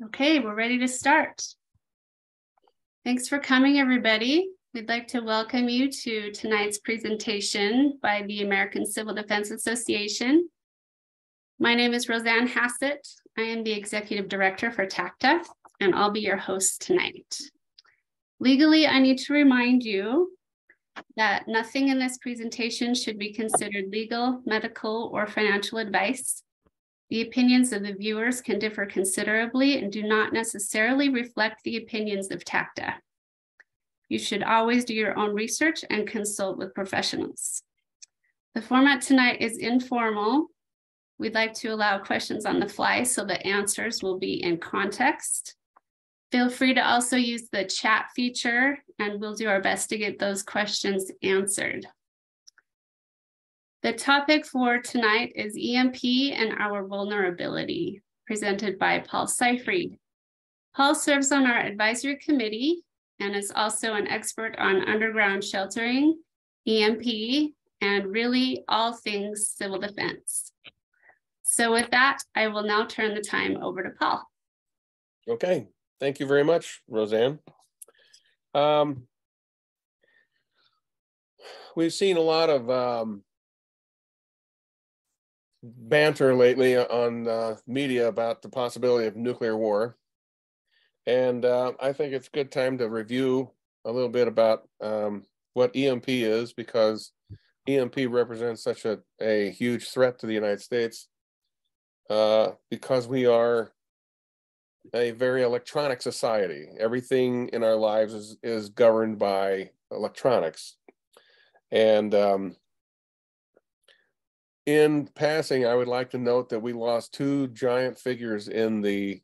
Okay, we're ready to start. Thanks for coming, everybody. We'd like to welcome you to tonight's presentation by the American Civil Defense Association. My name is Roseanne Hassett. I am the Executive Director for TACDA, and I'll be your host tonight. Legally, I need to remind you that nothing in this presentation should be considered legal, medical, or financial advice. The opinions of the viewers can differ considerably and do not necessarily reflect the opinions of TACDA. You should always do your own research and consult with professionals. The format tonight is informal. We'd like to allow questions on the fly so the answers will be in context. Feel free to also use the chat feature and we'll do our best to get those questions answered. The topic for tonight is EMP and our vulnerability, presented by Paul Seyfried. Paul serves on our advisory committee and is also an expert on underground sheltering, EMP, and really all things civil defense. So with that, I will now turn the time over to Paul. Okay, Thank you very much, Roseanne. Um, we've seen a lot of um, banter lately on uh, media about the possibility of nuclear war. And uh, I think it's a good time to review a little bit about um, what EMP is because EMP represents such a, a huge threat to the United States uh, because we are a very electronic society. Everything in our lives is, is governed by electronics. And um, in passing, I would like to note that we lost two giant figures in the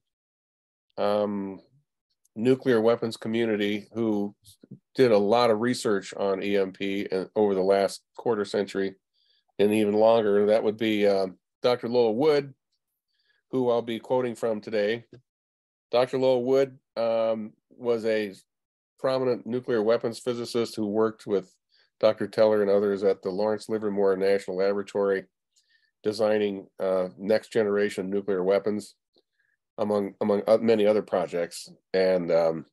um, nuclear weapons community who did a lot of research on EMP over the last quarter century and even longer. That would be uh, Dr. Lowell Wood, who I'll be quoting from today, Dr. Lowell Wood um, was a prominent nuclear weapons physicist who worked with Dr. Teller and others at the Lawrence Livermore National Laboratory, designing uh, next generation nuclear weapons, among among many other projects. And um,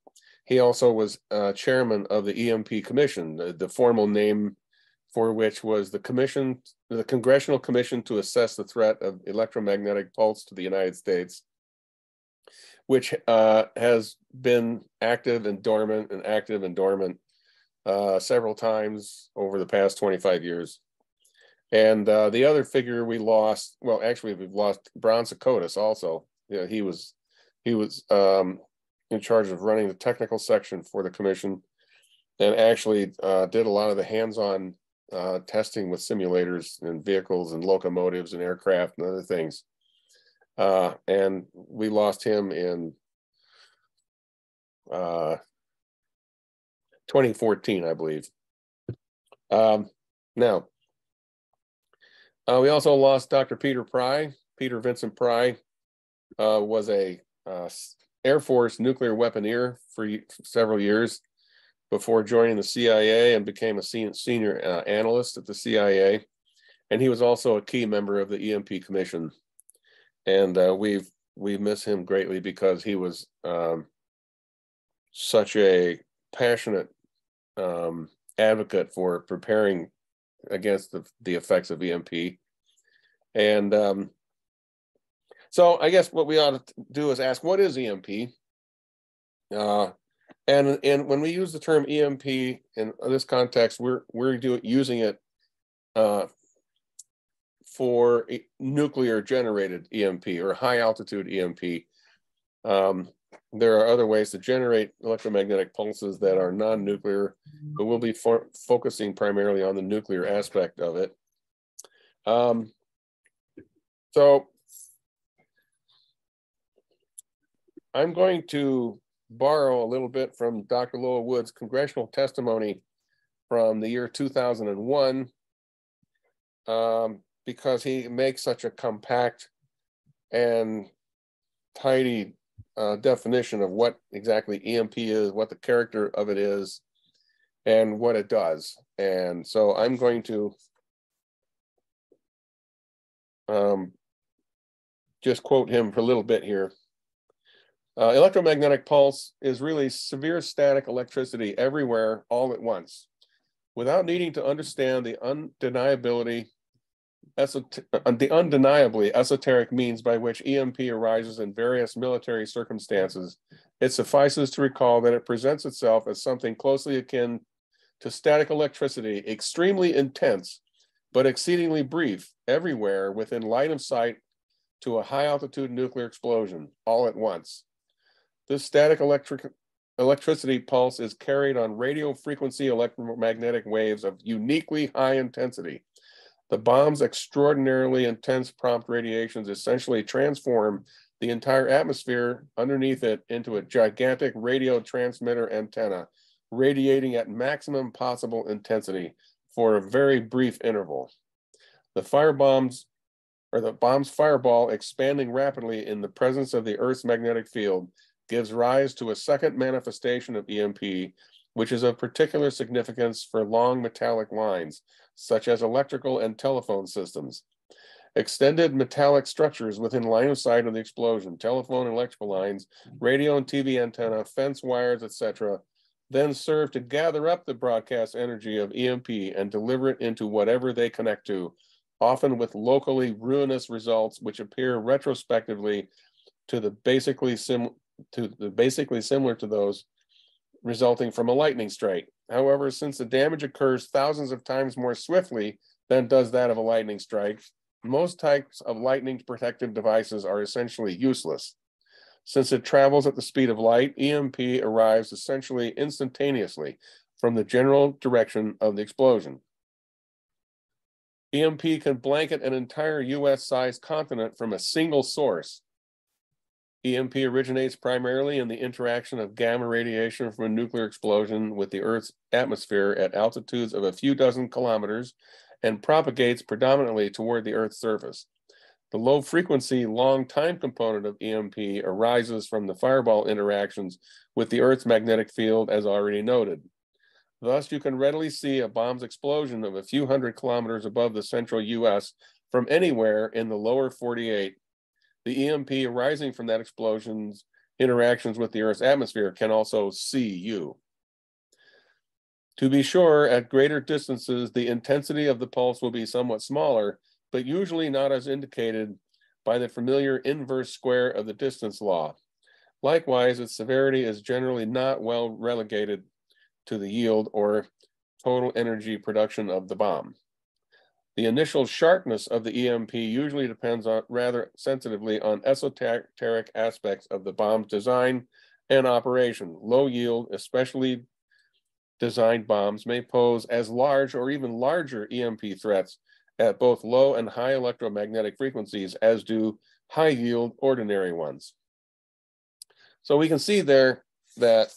he also was uh, chairman of the EMP Commission, the, the, formal name for which was the Commission, the Congressional Commission to Assess the Threat of Electromagnetic Pulse to the United States which uh, has been active and dormant and active and dormant uh, several times over the past 25 years. And uh, the other figure we lost, well, actually we've lost Bron Cikotas also. Yeah, he was he was um, in charge of running the technical section for the commission, and actually uh, did a lot of the hands-on uh, testing with simulators and vehicles and locomotives and aircraft and other things. Uh, and we lost him in uh, 2014, I believe. Um, now, uh, we also lost Dr. Peter Pry. Peter Vincent Pry uh, was a uh, Air Force nuclear weaponeer for several years before joining the CIA and became a senior uh, analyst at the CIA. And he was also a key member of the EMP Commission and uh, we've we miss him greatly because he was um, such a passionate um, advocate for preparing against the, the effects of EMP. And um, so I guess what we ought to do is ask, what is EMP? Uh, and and when we use the term EMP in this context, we're we're do, using it uh, for nuclear generated EMP or high altitude EMP. Um, there are other ways to generate electromagnetic pulses that are non-nuclear, but we'll be for, focusing primarily on the nuclear aspect of it. Um, so I'm going to borrow a little bit from Dr. Lowell Wood's congressional testimony from the year 2001 um, because he makes such a compact and tidy uh, definition of what exactly EMP is, what the character of it is, and what it does. And so I'm going to um, just quote him for a little bit here. Uh, electromagnetic pulse is really severe static electricity everywhere all at once. Without needing to understand the undeniability, Uh, the undeniably esoteric means by which EMP arises in various military circumstances, it suffices to recall that it presents itself as something closely akin to static electricity, extremely intense, but exceedingly brief, everywhere within line of sight to a high altitude nuclear explosion all at once. This static electric electricity pulse is carried on radio frequency electromagnetic waves of uniquely high intensity. The bomb's extraordinarily intense prompt radiations essentially transform the entire atmosphere underneath it into a gigantic radio transmitter antenna, radiating at maximum possible intensity for a very brief interval. The firebombs or the bomb's fireball expanding rapidly in the presence of the Earth's magnetic field gives rise to a second manifestation of EMP, which is of particular significance for long metallic lines, such as electrical and telephone systems. Extended metallic structures within line of sight of the explosion, telephone and electrical lines, radio and TV antenna, fence wires, etc., then serve to gather up the broadcast energy of EMP and deliver it into whatever they connect to, often with locally ruinous results which appear retrospectively to the basically sim to the basically similar to those resulting from a lightning strike. However, since the damage occurs thousands of times more swiftly than does that of a lightning strike, most types of lightning protective devices are essentially useless. Since it travels at the speed of light, EMP arrives essentially instantaneously from the general direction of the explosion. EMP can blanket an entire US sized continent from a single source, EMP originates primarily in the interaction of gamma radiation from a nuclear explosion with the Earth's atmosphere at altitudes of a few dozen kilometers and propagates predominantly toward the Earth's surface. The low frequency, long time component of EMP arises from the fireball interactions with the Earth's magnetic field, as already noted. Thus, you can readily see a bomb's explosion of a few hundred kilometers above the central US from anywhere in the lower 48 the EMP arising from that explosion's interactions with the Earth's atmosphere can also see you. To be sure, at greater distances, the intensity of the pulse will be somewhat smaller, but usually not as indicated by the familiar inverse square of the distance law. Likewise, its severity is generally not well relegated to the yield or total energy production of the bomb. The initial sharpness of the EMP usually depends on rather sensitively on esoteric aspects of the bomb's design and operation. Low yield, especially designed bombs, may pose as large or even larger EMP threats at both low and high electromagnetic frequencies as do high yield ordinary ones. So we can see there that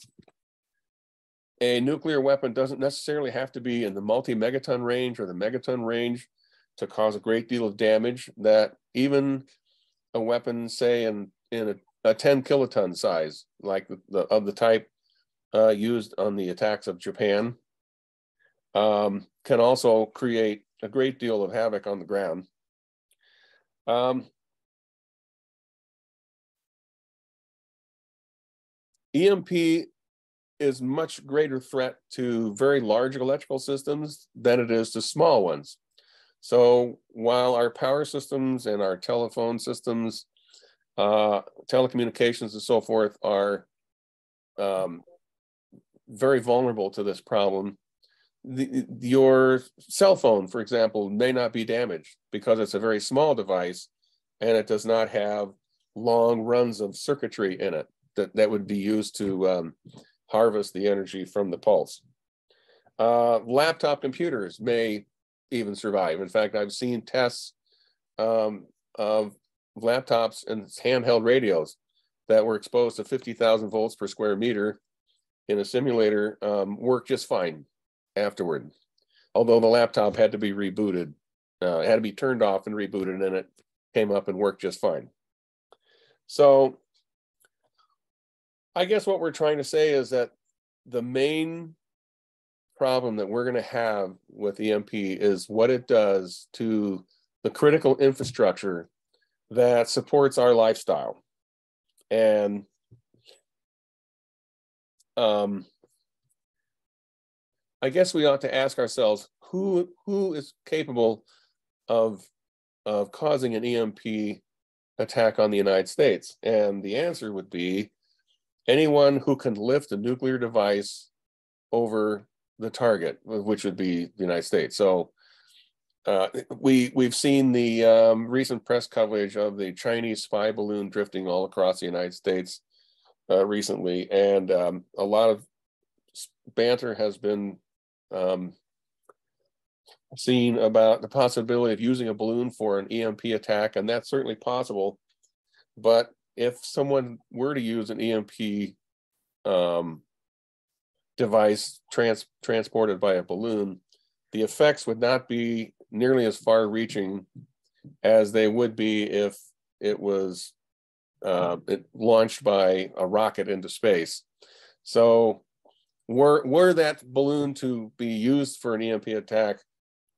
a nuclear weapon doesn't necessarily have to be in the multi-megaton range or the megaton range to cause a great deal of damage that even a weapon, say in, in a, a 10 kiloton size, like the, the of the type uh, used on the attacks of Japan, um, can also create a great deal of havoc on the ground. Um, EMP is much greater threat to very large electrical systems than it is to small ones. So while our power systems and our telephone systems, uh, telecommunications and so forth are um, very vulnerable to this problem, the, your cell phone, for example, may not be damaged because it's a very small device and it does not have long runs of circuitry in it that, that would be used to um, harvest the energy from the pulse. Uh, laptop computers may even survive. In fact, I've seen tests um, of laptops and handheld radios that were exposed to 50,000 volts per square meter in a simulator um, work just fine afterward. Although the laptop had to be rebooted, uh, it had to be turned off and rebooted, and it came up and worked just fine. So I guess what we're trying to say is that the main problem that we're going to have with EMP is what it does to the critical infrastructure that supports our lifestyle. And um, I guess we ought to ask ourselves who who is capable of of causing an EMP attack on the United States? And the answer would be anyone who can lift a nuclear device over the target, which would be the United States. So uh, we we've seen the um, recent press coverage of the Chinese spy balloon drifting all across the United States uh, recently, and um, a lot of banter has been um, seen about the possibility of using a balloon for an EMP attack, and that's certainly possible. But if someone were to use an EMP um, device trans transported by a balloon, the effects would not be nearly as far reaching as they would be if it was uh, it launched by a rocket into space. So were, were that balloon to be used for an EMP attack,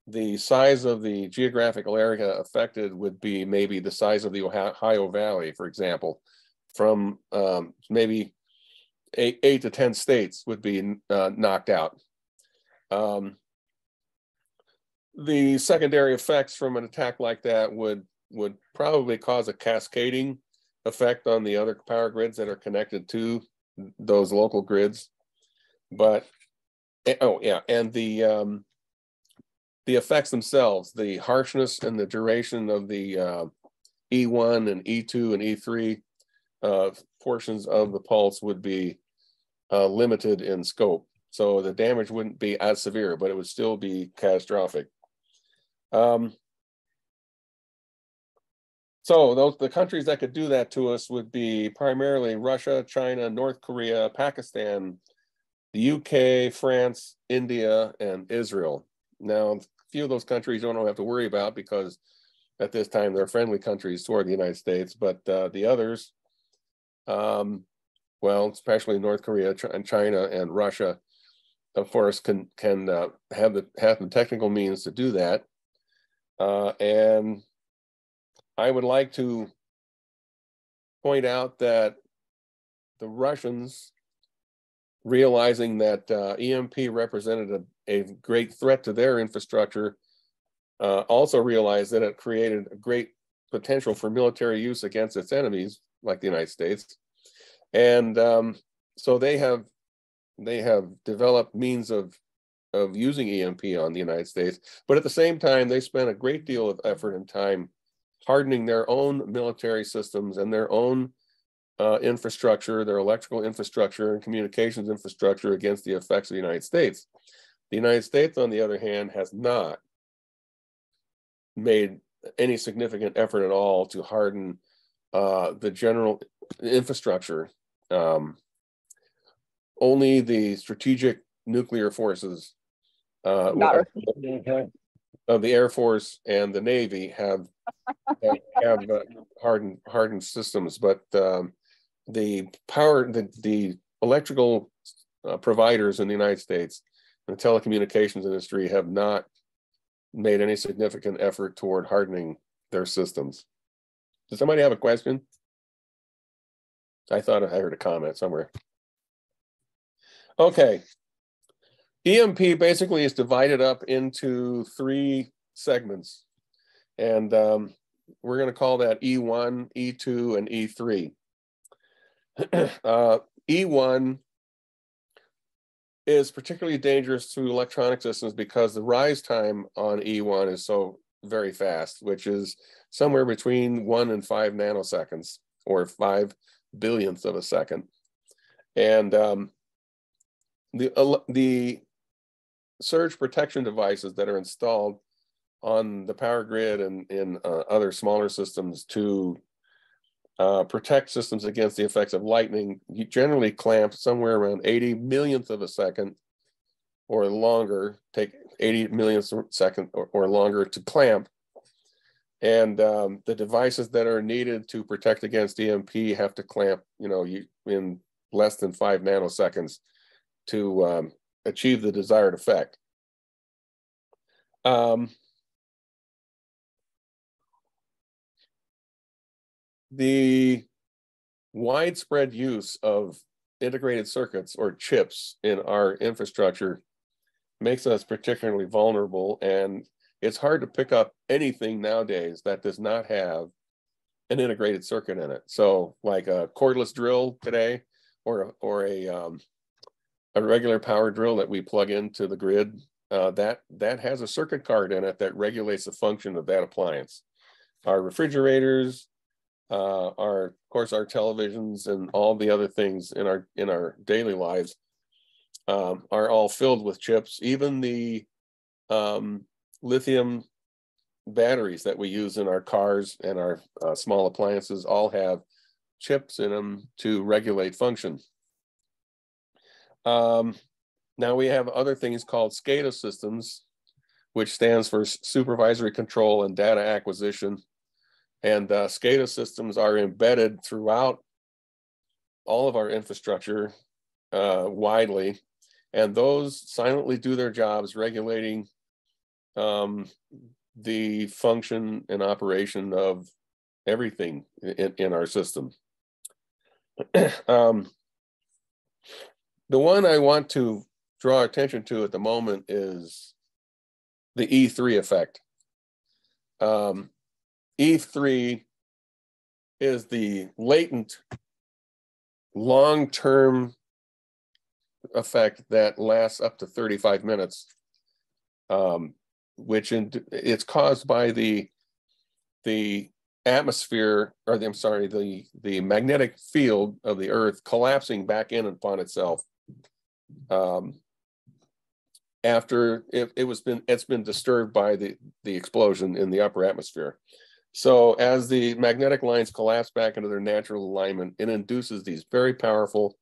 the size of the geographical area affected would be maybe the size of the Ohio Valley, for example, from um, maybe eight, eight to 10 states would be uh, knocked out. Um, the secondary effects from an attack like that would would probably cause a cascading effect on the other power grids that are connected to those local grids. But eh, oh yeah, and the um, the effects themselves, the harshness and the duration of the uh, E1 and E2 and E3 uh, portions of the pulse would be uh, limited in scope. So the damage wouldn't be as severe, but it would still be catastrophic. Um, so those the countries that could do that to us would be primarily Russia, China, North Korea, Pakistan, the UK, France, India, and Israel. Now, a few of those countries don't have to worry about because at this time they're friendly countries toward the United States, but uh, the others, um, well, especially North Korea and China and Russia, of course, can can uh, have the have the technical means to do that. Uh, and I would like to point out that the Russians, realizing that uh, EMP represented a, a, great threat to their infrastructure, uh, also realized that it created a great potential for military use against its enemies, like the United States. And um, so they have they have developed means of of using EMP on the United States, but at the same time, they spent a great deal of effort and time hardening their own military systems and their own uh, infrastructure, their electrical infrastructure and communications infrastructure against the effects of the United States. The United States, on the other hand, has not made any significant effort at all to harden uh, the general infrastructure. Um, only the strategic nuclear forces uh, of the Air Force and the Navy have have uh, hardened hardened systems, but um, the power the the electrical uh, providers in the United States and the telecommunications industry have not made any significant effort toward hardening their systems. Does somebody have a question? I thought I heard a comment somewhere. Okay, EMP basically is divided up into three segments. And um, we're going to call that E1, E2, and E3. uh, E1 is particularly dangerous to electronic systems because the rise time on E1 is so very fast, which is somewhere between one and five nanoseconds or five billionths of a second. And um, the, the surge protection devices that are installed on the power grid and in uh, other smaller systems to uh, protect systems against the effects of lightning, you generally clamp somewhere around 80 millionths of a second or longer, take 80 millionth second or, or longer to clamp. And um, the devices that are needed to protect against EMP have to clamp, you know, you, in less than five nanoseconds to um, achieve the desired effect. Um, the widespread use of integrated circuits or chips in our infrastructure makes us particularly vulnerable. And it's hard to pick up anything nowadays that does not have an integrated circuit in it. So like a cordless drill today or, or a, um, a regular power drill that we plug into the grid, uh, that, that has a circuit card in it that regulates the function of that appliance. Our refrigerators, uh, our, of course, our televisions and all the other things in our, in our daily lives um, are all filled with chips. Even the um, lithium batteries that we use in our cars and our uh, small appliances all have chips in them to regulate function. Um, now we have other things called SCADA systems, which stands for supervisory control and data acquisition. And uh, SCADA systems are embedded throughout all of our infrastructure uh, widely. And those silently do their jobs regulating um, the function and operation of everything in, in our system. um, the one I want to draw attention to at the moment is the E3 effect. Um, E3 is the latent long-term effect that lasts up to 35 minutes, um, which in, it's caused by the the atmosphere, or the, I'm sorry, the the magnetic field of the Earth collapsing back in upon itself. Um, after it, it was been it's been disturbed by the the explosion in the upper atmosphere. So as the magnetic lines collapse back into their natural alignment, it induces these very powerful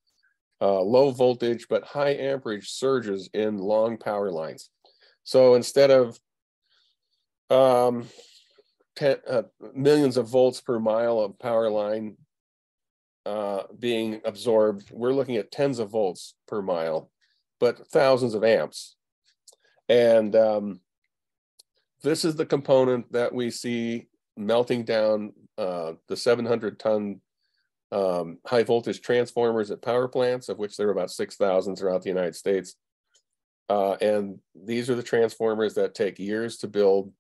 uh, low voltage but high amperage surges in long power lines. So instead of um, ten, uh, millions of volts per mile of power line uh, being absorbed, we're looking at tens of volts per mile, but thousands of amps. And um, this is the component that we see melting down uh, the 700 ton um, high voltage transformers at power plants, of which there are about 6,000 throughout the United States. Uh, and these are the transformers that take years to build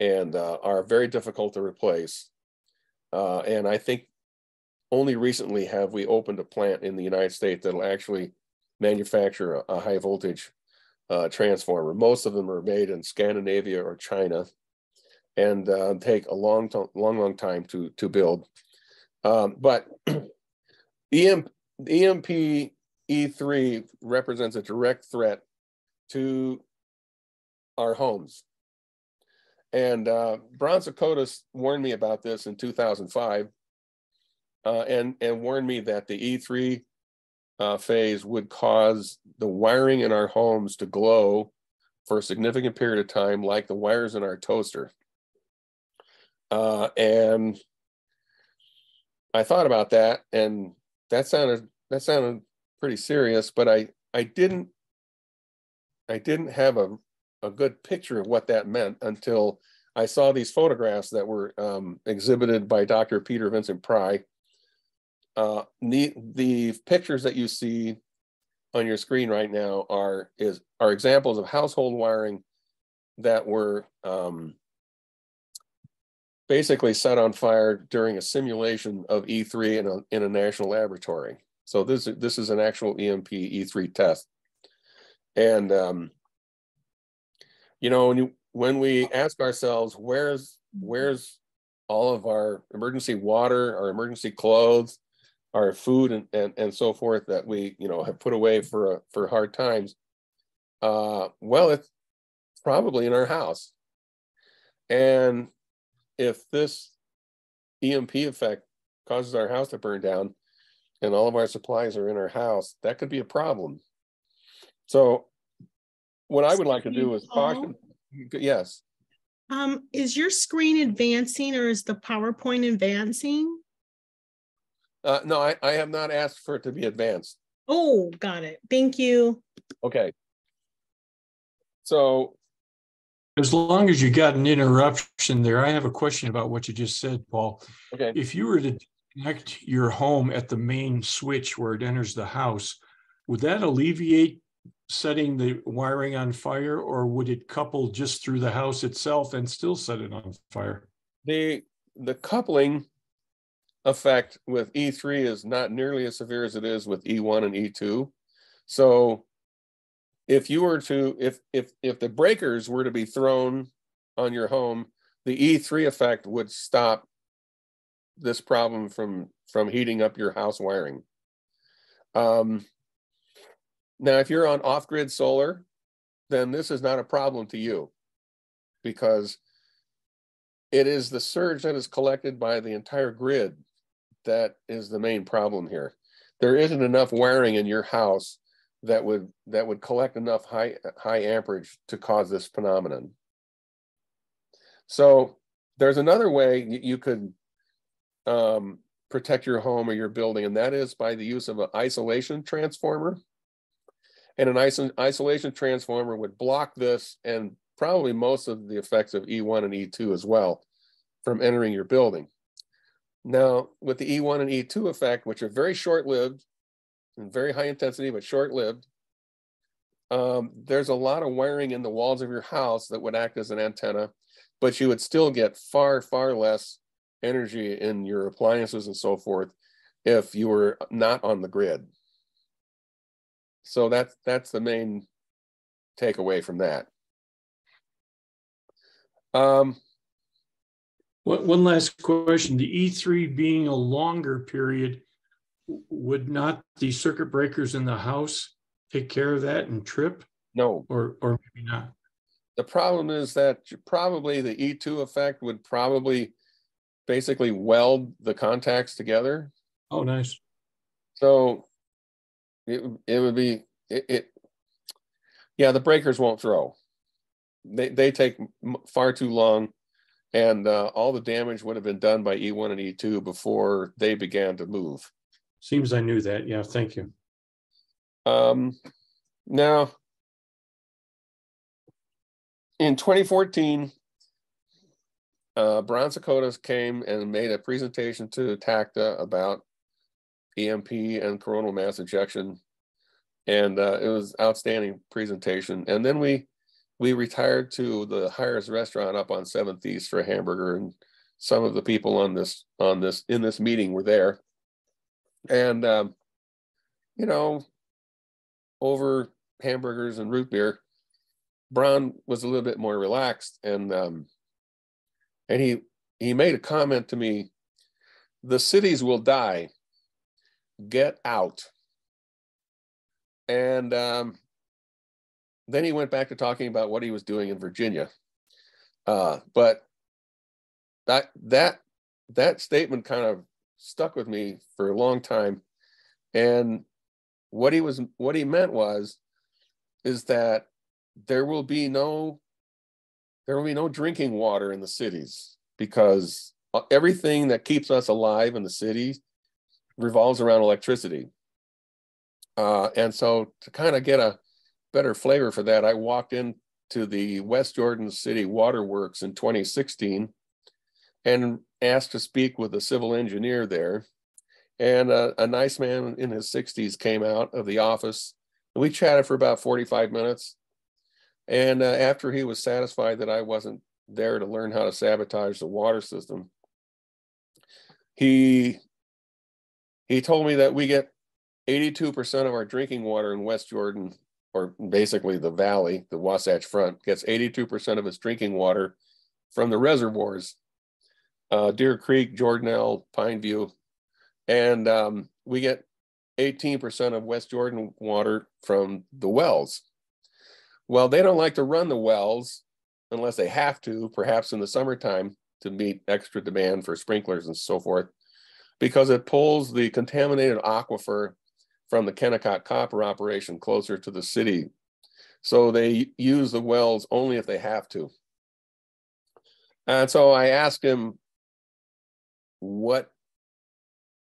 and uh, are very difficult to replace. Uh, and I think only recently have we opened a plant in the United States that'll actually manufacture a, a high voltage uh, transformer. Most of them are made in Scandinavia or China and uh, take a long, long, long time to, to build. Um, but EMP, EMP E3 represents a direct threat to our homes. And uh, Bron Cikotas warned me about this in 2005 uh, and, and warned me that the E3 uh, phase would cause the wiring in our homes to glow for a significant period of time, like the wires in our toaster. Uh, and I thought about that, and that sounded that sounded pretty serious, but I I didn't I didn't have a a good picture of what that meant until I saw these photographs that were um, exhibited by Dr. Peter Vincent Pry. Uh, the, the pictures that you see on your screen right now are is are examples of household wiring that were um, basically set on fire during a simulation of E3 in a, in a national laboratory. So this, this is an actual EMP E3 test. And, um, you know, when, you, when we ask ourselves, where's, where's all of our emergency water, our emergency clothes, our food and, and, and so forth that we, you know, have put away for, for hard times, uh, well, it's probably in our house. And if this EMP effect causes our house to burn down and all of our supplies are in our house, that could be a problem. So what I would like to do is caution. Yes. Um, is your screen advancing or is the PowerPoint advancing? Uh, no, I, I have not asked for it to be advanced. Oh, got it. Thank you. Okay. So as long as you got an interruption there, I have a question about what you just said, Paul. Okay. If you were to connect your home at the main switch where it enters the house, would that alleviate setting the wiring on fire or would it couple just through the house itself and still set it on fire? The, the coupling effect with E3 is not nearly as severe as it is with E1 and E2. So if you were to, if, if, if the breakers were to be thrown on your home, the E3 effect would stop this problem from, from heating up your house wiring. Um, now, if you're on off-grid solar, then this is not a problem to you because it is the surge that is collected by the entire grid that is the main problem here. There isn't enough wiring in your house that would that would collect enough high high amperage to cause this phenomenon. So there's another way you could um, protect your home or your building, and that is by the use of an isolation transformer. And an iso isolation transformer would block this and probably most of the effects of E1 and E2 as well from entering your building. Now, with the E1 and E2 effect, which are very short-lived and very high intensity, but short-lived, um, there's a lot of wiring in the walls of your house that would act as an antenna, but you would still get far, far less energy in your appliances and so forth if you were not on the grid. So that's that's the main takeaway from that. Um, one, one last question. The E3 being a longer period, would not the circuit breakers in the house take care of that and trip? No. Or, or maybe not? The problem is that probably the E2 effect would probably basically weld the contacts together. Oh, nice. So it, it would be, it, it, yeah, the breakers won't throw. They, they take far too long and uh, all the damage would have been done by E1 and E2 before they began to move. Seems I knew that. Yeah, thank you. Um, now, in 2014, uh, Bron Cikotas came and made a presentation to TACDA about EMP and coronal mass ejection. And uh, it was outstanding presentation. And then we we retired to the Hires restaurant up on 7th East for a hamburger and some of the people on this on this in this meeting were there. And um, you know, over hamburgers and root beer, Bron was a little bit more relaxed and um, and he he made a comment to me, the cities will die. Get out. And um, then he went back to talking about what he was doing in Virginia. Uh, but that that that statement kind of stuck with me for a long time. And what he was what he meant was is that there will be no there will be no drinking water in the cities because uh, everything that keeps us alive in the cities revolves around electricity. Uh, and so to kind of get a better flavor for that, I walked into the West Jordan City Waterworks in 2016 and asked to speak with a civil engineer there. And a, a nice man in his 60s came out of the office. And We chatted for about 45 minutes. And uh, after he was satisfied that I wasn't there to learn how to sabotage the water system, he he told me that we get 82% of our drinking water in West Jordan or basically the valley, the Wasatch Front, gets 82% of its drinking water from the reservoirs, uh, Deer Creek, Jordanelle, Pineview, and um, we get 18% of West Jordan water from the wells. Well, they don't like to run the wells unless they have to, perhaps in the summertime to meet extra demand for sprinklers and so forth, because it pulls the contaminated aquifer from the Kennecott copper operation closer to the city. So they use the wells only if they have to. And so I asked him what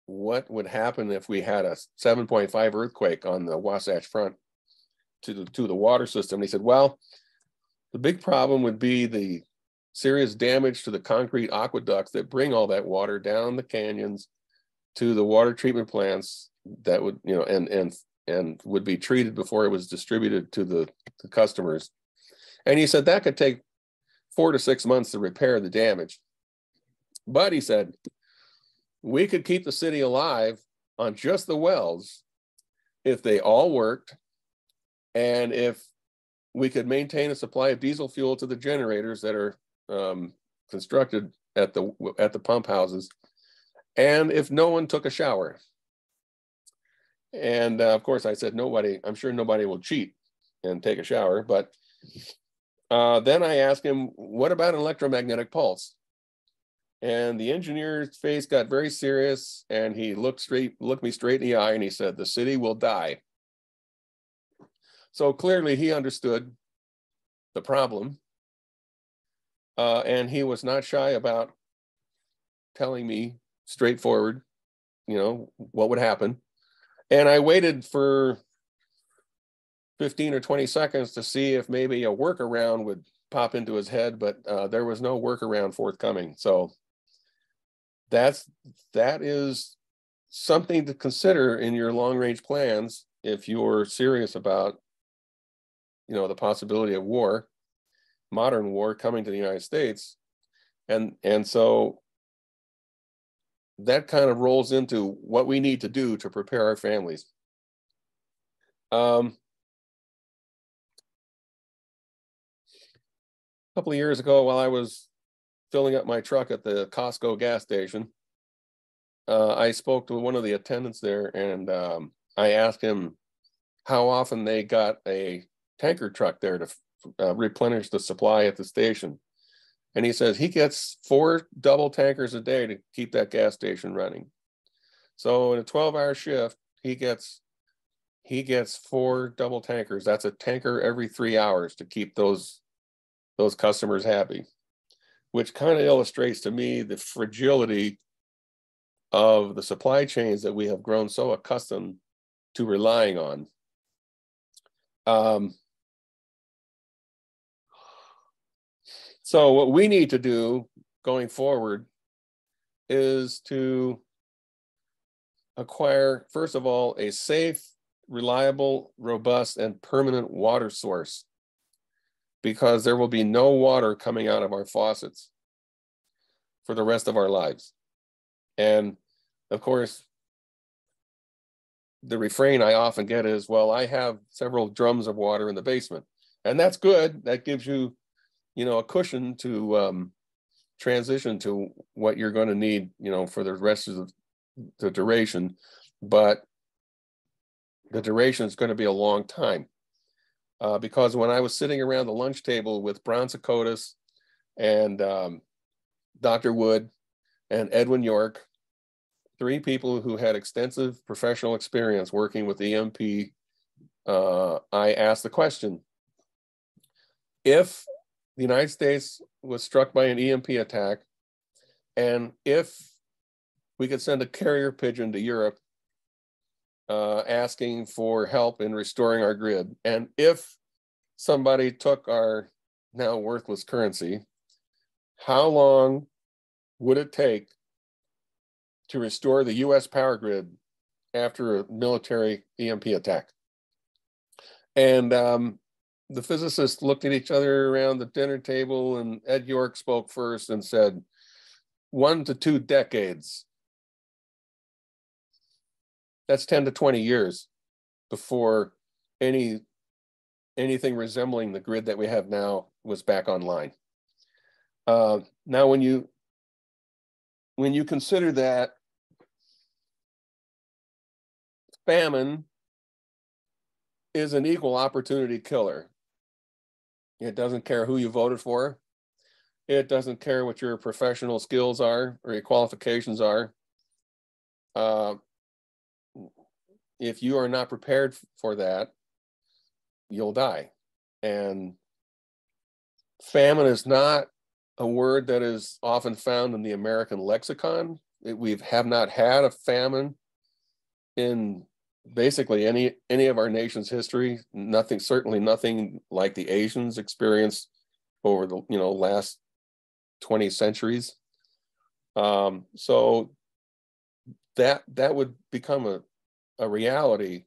what would happen if we had a 7.5 earthquake on the Wasatch Front to the, to the water system. And he said, well, the big problem would be the serious damage to the concrete aqueducts that bring all that water down the canyons to the water treatment plants that would, you know, and and and would be treated before it was distributed to the, the customers. And he said that could take four to six months to repair the damage. But he said, we could keep the city alive on just the wells if they all worked and if we could maintain a supply of diesel fuel to the generators that are um, constructed at the at the pump houses and if no one took a shower. And uh, of course i said nobody i'm sure nobody will cheat and take a shower but uh, then i asked him what about an electromagnetic pulse and the engineer's face got very serious and he looked straight looked me straight in the eye and he said the city will die so clearly he understood the problem uh, and he was not shy about telling me straightforward, you know, what would happen. And I waited for 15 or 20 seconds to see if maybe a workaround would pop into his head, but uh, there was no workaround forthcoming. So that's that is something to consider in your long range plans if you're serious about you know the possibility of war modern war coming to the united states and and so that kind of rolls into what we need to do to prepare our families. Um, a couple of years ago, while I was filling up my truck at the Costco gas station, uh, I spoke to one of the attendants there and um, I asked him how often they got a tanker truck there to uh, replenish the supply at the station. And he says he gets four double tankers a day to keep that gas station running. So in a 12 hour shift, he gets he gets four double tankers. That's a tanker every three hours to keep those those customers happy, which kind of illustrates to me the fragility of the supply chains that we have grown so accustomed to relying on. Um, So what we need to do going forward is to acquire, first of all, a safe, reliable, robust, and permanent water source because there will be no water coming out of our faucets for the rest of our lives. And of course, the refrain I often get is, well, I have several drums of water in the basement. And that's good. That gives you you know, a cushion to um, transition to what you're going to need, you know, for the rest of the, the duration. But the duration is going to be a long time. Uh, because when I was sitting around the lunch table with Bron Cikotas and um, Dr. Wood and Edwin York, three people who had extensive professional experience working with EMP, uh, I asked the question, if the United States was struck by an EMP attack, and if we could send a carrier pigeon to Europe uh, asking for help in restoring our grid, and if somebody took our now worthless currency, how long would it take to restore the US power grid after a military EMP attack? And um, the physicists looked at each other around the dinner table, and Ed York spoke first and said, one to two decades. That's 10 to 20 years before any anything resembling the grid that we have now was back online. Uh, now, when you when you consider that famine is an equal opportunity killer. It doesn't care who you voted for. It doesn't care what your professional skills are or your qualifications are. Uh, if you are not prepared for that, you'll die. And famine is not a word that is often found in the American lexicon. we have not had a famine in basically any any of our nation's history nothing certainly nothing like the asians experienced over the you know last 20 centuries um, so that that would become a, a reality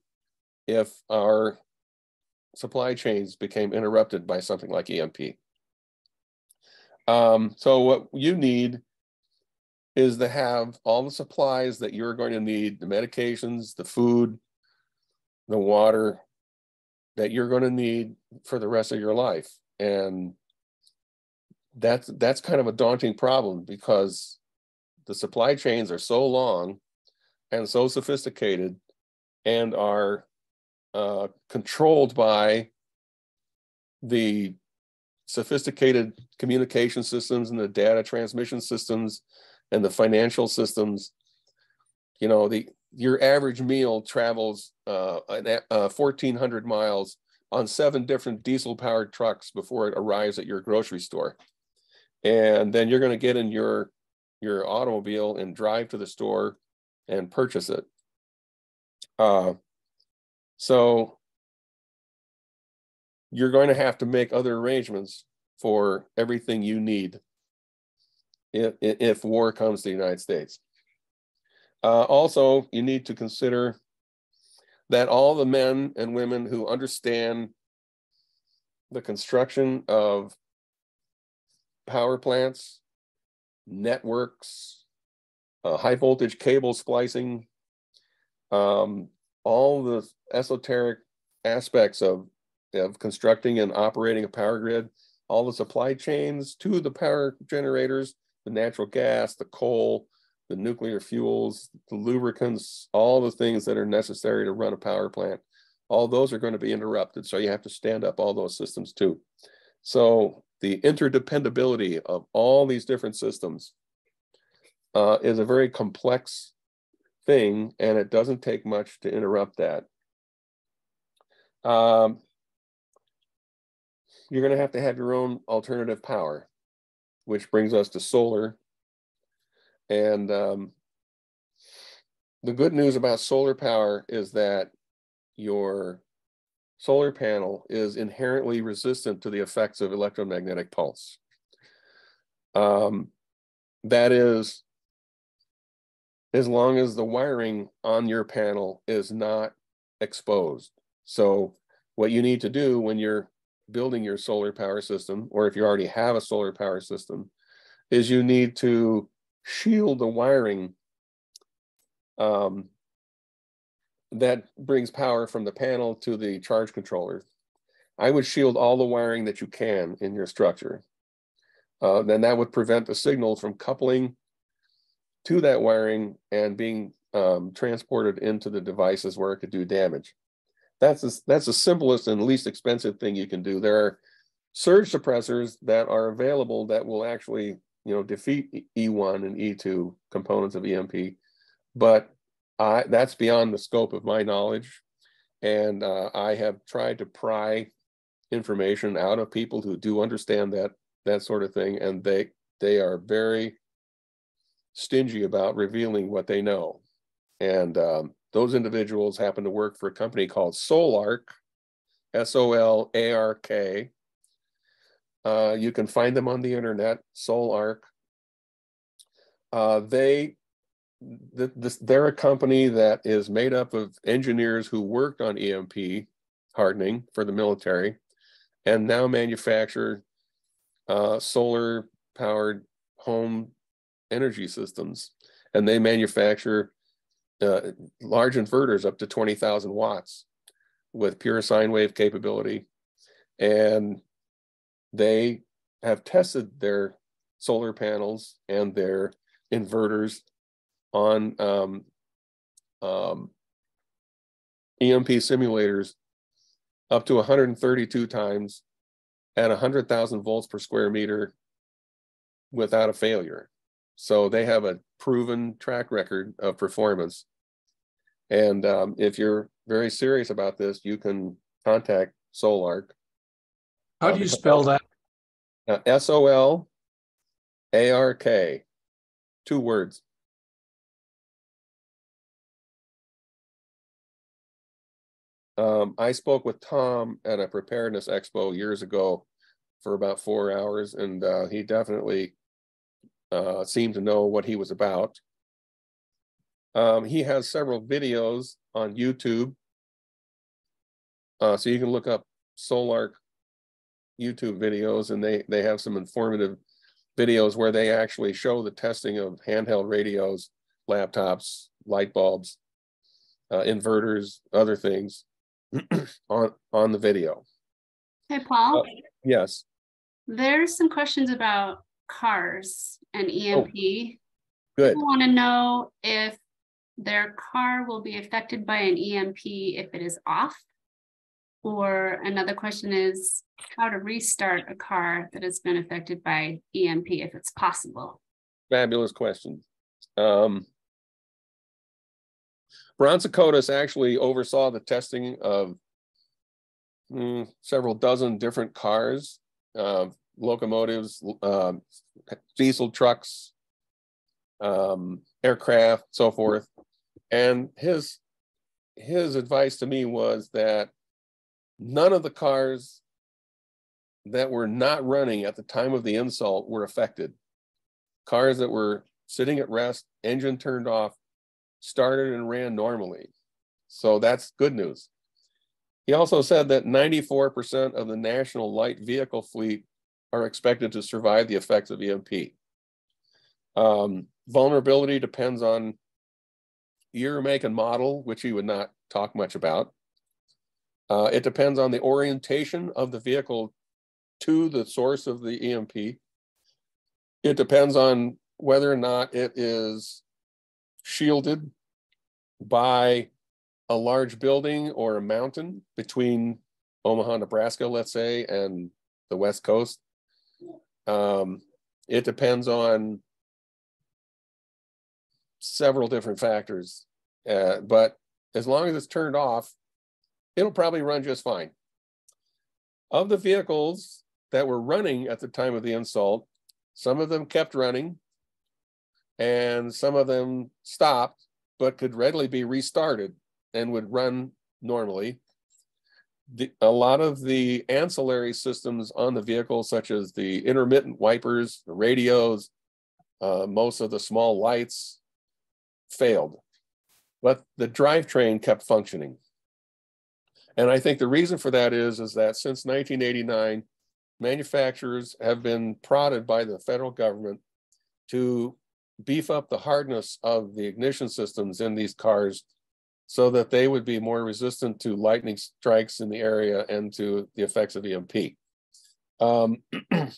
if our supply chains became interrupted by something like EMP. Um, so what you need is to have all the supplies that you're going to need, the medications, the food, the water that you're going to need for the rest of your life. And that's that's kind of a daunting problem because the supply chains are so long and so sophisticated and are uh, controlled by the sophisticated communication systems and the data transmission systems and the financial systems. You know the your average meal travels uh, uh, 1400 miles on seven different diesel powered trucks before it arrives at your grocery store. And then you're going to get in your your automobile and drive to the store and purchase it uh, so you're going to have to make other arrangements for everything you need if, if war comes to the United States. Uh, also, you need to consider that all the men and women who understand the construction of power plants, networks, uh, high voltage cable splicing, um, all the esoteric aspects of, of constructing and operating a power grid, all the supply chains to the power generators, the natural gas, the coal, the nuclear fuels, the lubricants, all the things that are necessary to run a power plant. All those are going to be interrupted. So you have to stand up all those systems too. So the interdependability of all these different systems uh, is a very complex thing, and it doesn't take much to interrupt that. Um, you're going to have to have your own alternative power, which brings us to solar. And um, the good news about solar power is that your solar panel is inherently resistant to the effects of electromagnetic pulse. Um, that is as long as the wiring on your panel is not exposed. So what you need to do when you're building your solar power system, or if you already have a solar power system, is you need to shield the wiring um, that brings power from the panel to the charge controller. I would shield all the wiring that you can in your structure. Uh, then that would prevent the signal from coupling to that wiring and being um, transported into the devices where it could do damage. That's a, that's the simplest and least expensive thing you can do. There are surge suppressors that are available that will actually you know defeat E1 and E2 components of EMP, but I, that's beyond the scope of my knowledge. And uh, I have tried to pry information out of people who do understand that that sort of thing, and they they are very stingy about revealing what they know. And um, those individuals happen to work for a company called Sol-Ark, S O L A R K. Uh, you can find them on the internet, Sol-Ark. Uh, they, th this, they're a company that is made up of engineers who worked on EMP hardening for the military and now manufacture uh, solar powered home energy systems, and they manufacture uh, large inverters up to 20,000 watts with pure sine wave capability. And they have tested their solar panels and their inverters on um, um, EMP simulators up to 132 times at 100,000 volts per square meter without a failure. So they have a proven track record of performance. And um, if you're very serious about this, you can contact Sol-Ark. How do you spell that? Uh, S O L A R K, two words. Um, I spoke with Tom at a preparedness expo years ago for about four hours, and uh, he definitely uh, seemed to know what he was about. Um, he has several videos on YouTube. Uh, so you can look up Sol-Ark YouTube videos and they, they have some informative videos where they actually show the testing of handheld radios, laptops, light bulbs, uh, inverters, other things on, on the video. Hey, Paul, Uh, Yes, there's some questions about cars and EMP. good. People want to know if their car will be affected by an EMP if it is off. Or another question is how to restart a car that has been affected by EMP if it's possible. Fabulous question. Um, Bron Cikotas actually oversaw the testing of mm, several dozen different cars, uh, locomotives, uh, diesel trucks, um, aircraft, so forth. And his his advice to me was that none of the cars that were not running at the time of the insult were affected cars that were sitting at rest, engine turned off, started and ran normally. So that's good news. He also said that 94% of the national light vehicle fleet are expected to survive the effects of EMP. Um, vulnerability depends on year, make, and model, which he would not talk much about. Uh, it depends on the orientation of the vehicle to the source of the EMP. It depends on whether or not it is shielded by a large building or a mountain between Omaha, Nebraska, let's say, and the West Coast. Um, it depends on several different factors, uh, but as long as it's turned off, it'll probably run just fine. Of the vehicles that were running at the time of the insult, some of them kept running and some of them stopped, but could readily be restarted and would run normally. The, a lot of the ancillary systems on the vehicle, such as the intermittent wipers, the radios, uh, most of the small lights failed, but the drivetrain kept functioning. And I think the reason for that is, is that since 1989, manufacturers have been prodded by the federal government to beef up the hardness of the ignition systems in these cars so that they would be more resistant to lightning strikes in the area and to the effects of EMP. Um,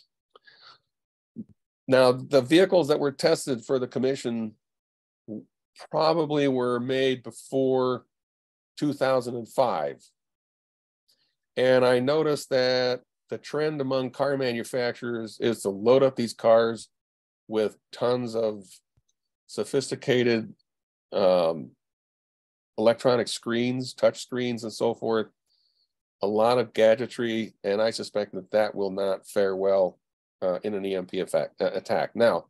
now, the vehicles that were tested for the commission probably were made before 2005. And I noticed that the trend among car manufacturers is to load up these cars with tons of sophisticated um, electronic screens, touch screens, and so forth. A lot of gadgetry, and I suspect that that will not fare well uh, in an EMP effect, uh, attack. Now,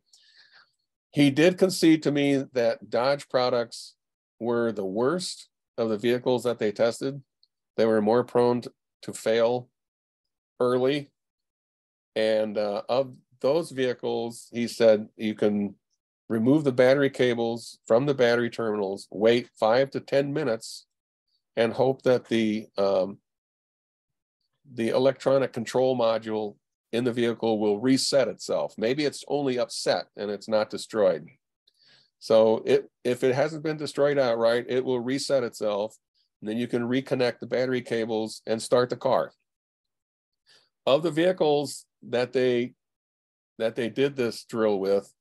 he did concede to me that Dodge products were the worst of the vehicles that they tested. They were more prone to, fail early. And uh, of those vehicles, he said you can remove the battery cables from the battery terminals, wait five to 10 minutes, and hope that the um, the electronic control module in the vehicle will reset itself. Maybe it's only upset and it's not destroyed. So it if it hasn't been destroyed outright, it will reset itself. And then you can reconnect the battery cables and start the car. Of the vehicles that they that they did this drill with,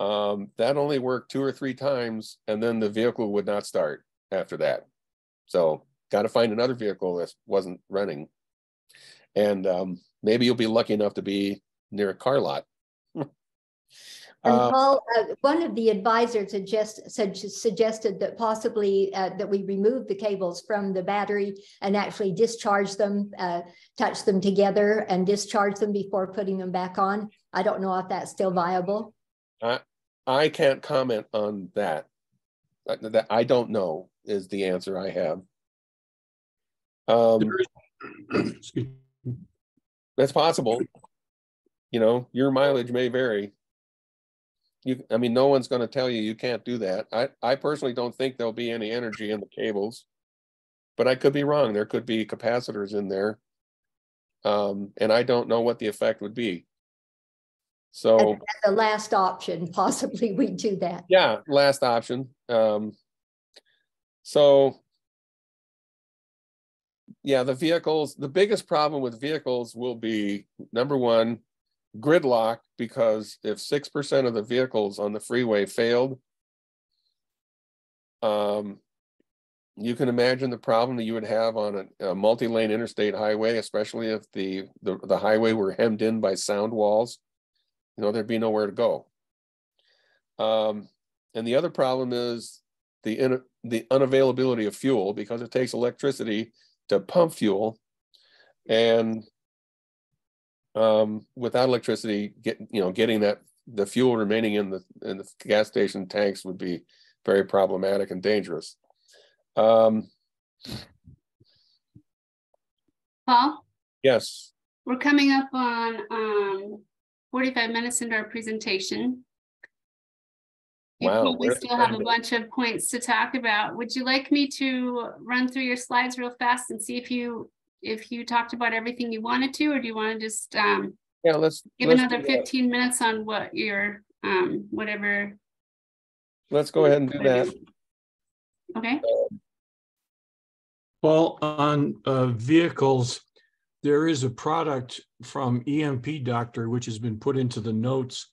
um, that only worked two or three times, and then the vehicle would not start after that. So got to find another vehicle that wasn't running. And um, maybe you'll be lucky enough to be near a car lot. And Uh, Paul, uh, one of the advisors suggest, said, suggested that possibly uh, that we remove the cables from the battery and actually discharge them, uh, touch them together and discharge them before putting them back on. I don't know if that's still viable. I can't comment on that. That, I don't know is the answer I have. Um, that's possible. You know, your mileage may vary. you, I mean, no one's gonna tell you you can't do that. I, I personally don't think there'll be any energy in the cables. But I could be wrong. There could be capacitors in there. Um, and I don't know what the effect would be. So, the last option, possibly we do that. yeah, last option. Um, so. Yeah, the vehicles, the biggest problem with vehicles will be, number one, gridlock, because if six percent of the vehicles on the freeway failed. Um, you can imagine the problem that you would have on a, a multi-lane interstate highway, especially if the, the, the highway were hemmed in by sound walls. You know, there'd be nowhere to go. Um, and the other problem is the, in, the unavailability of fuel because it takes electricity to pump fuel. And um, without electricity, get, you know, getting that, the fuel remaining in the, in the gas station tanks would be very problematic and dangerous. Um, Paul, yes, we're coming up on um forty-five minutes into our presentation. You Wow, probably where's the still have a bunch of points to talk about. Would you like me to run through your slides real fast and see if you, if you talked about everything you wanted to, or do you want to just um yeah, let's. give let's another fifteen minutes on what your um whatever, Let's go ahead and do that. okay? Well, on uh, vehicles, there is a product from EMP Doctor, which has been put into the notes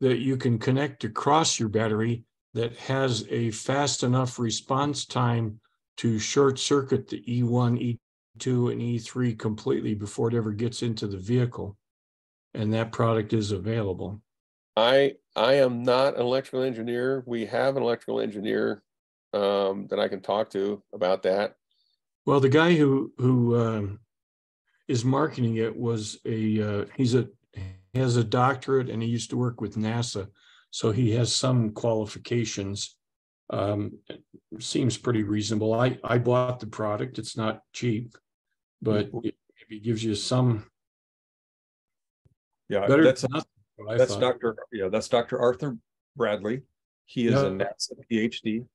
that you can connect across your battery that has a fast enough response time to short circuit the E1, E2, and E3 completely before it ever gets into the vehicle. And that product is available. I, I am not an electrical engineer. We have an electrical engineer um, that I can talk to about that. Well, the guy who who um, is marketing it was a uh, he's a he has a doctorate and he used to work with NASA, so he has some qualifications. Um, seems pretty reasonable. I I bought the product. It's not cheap, but it maybe gives you some Yeah, better. that's, that's. Dr. Yeah, that's Dr. Arthur Bradley. He is a NASA PhD.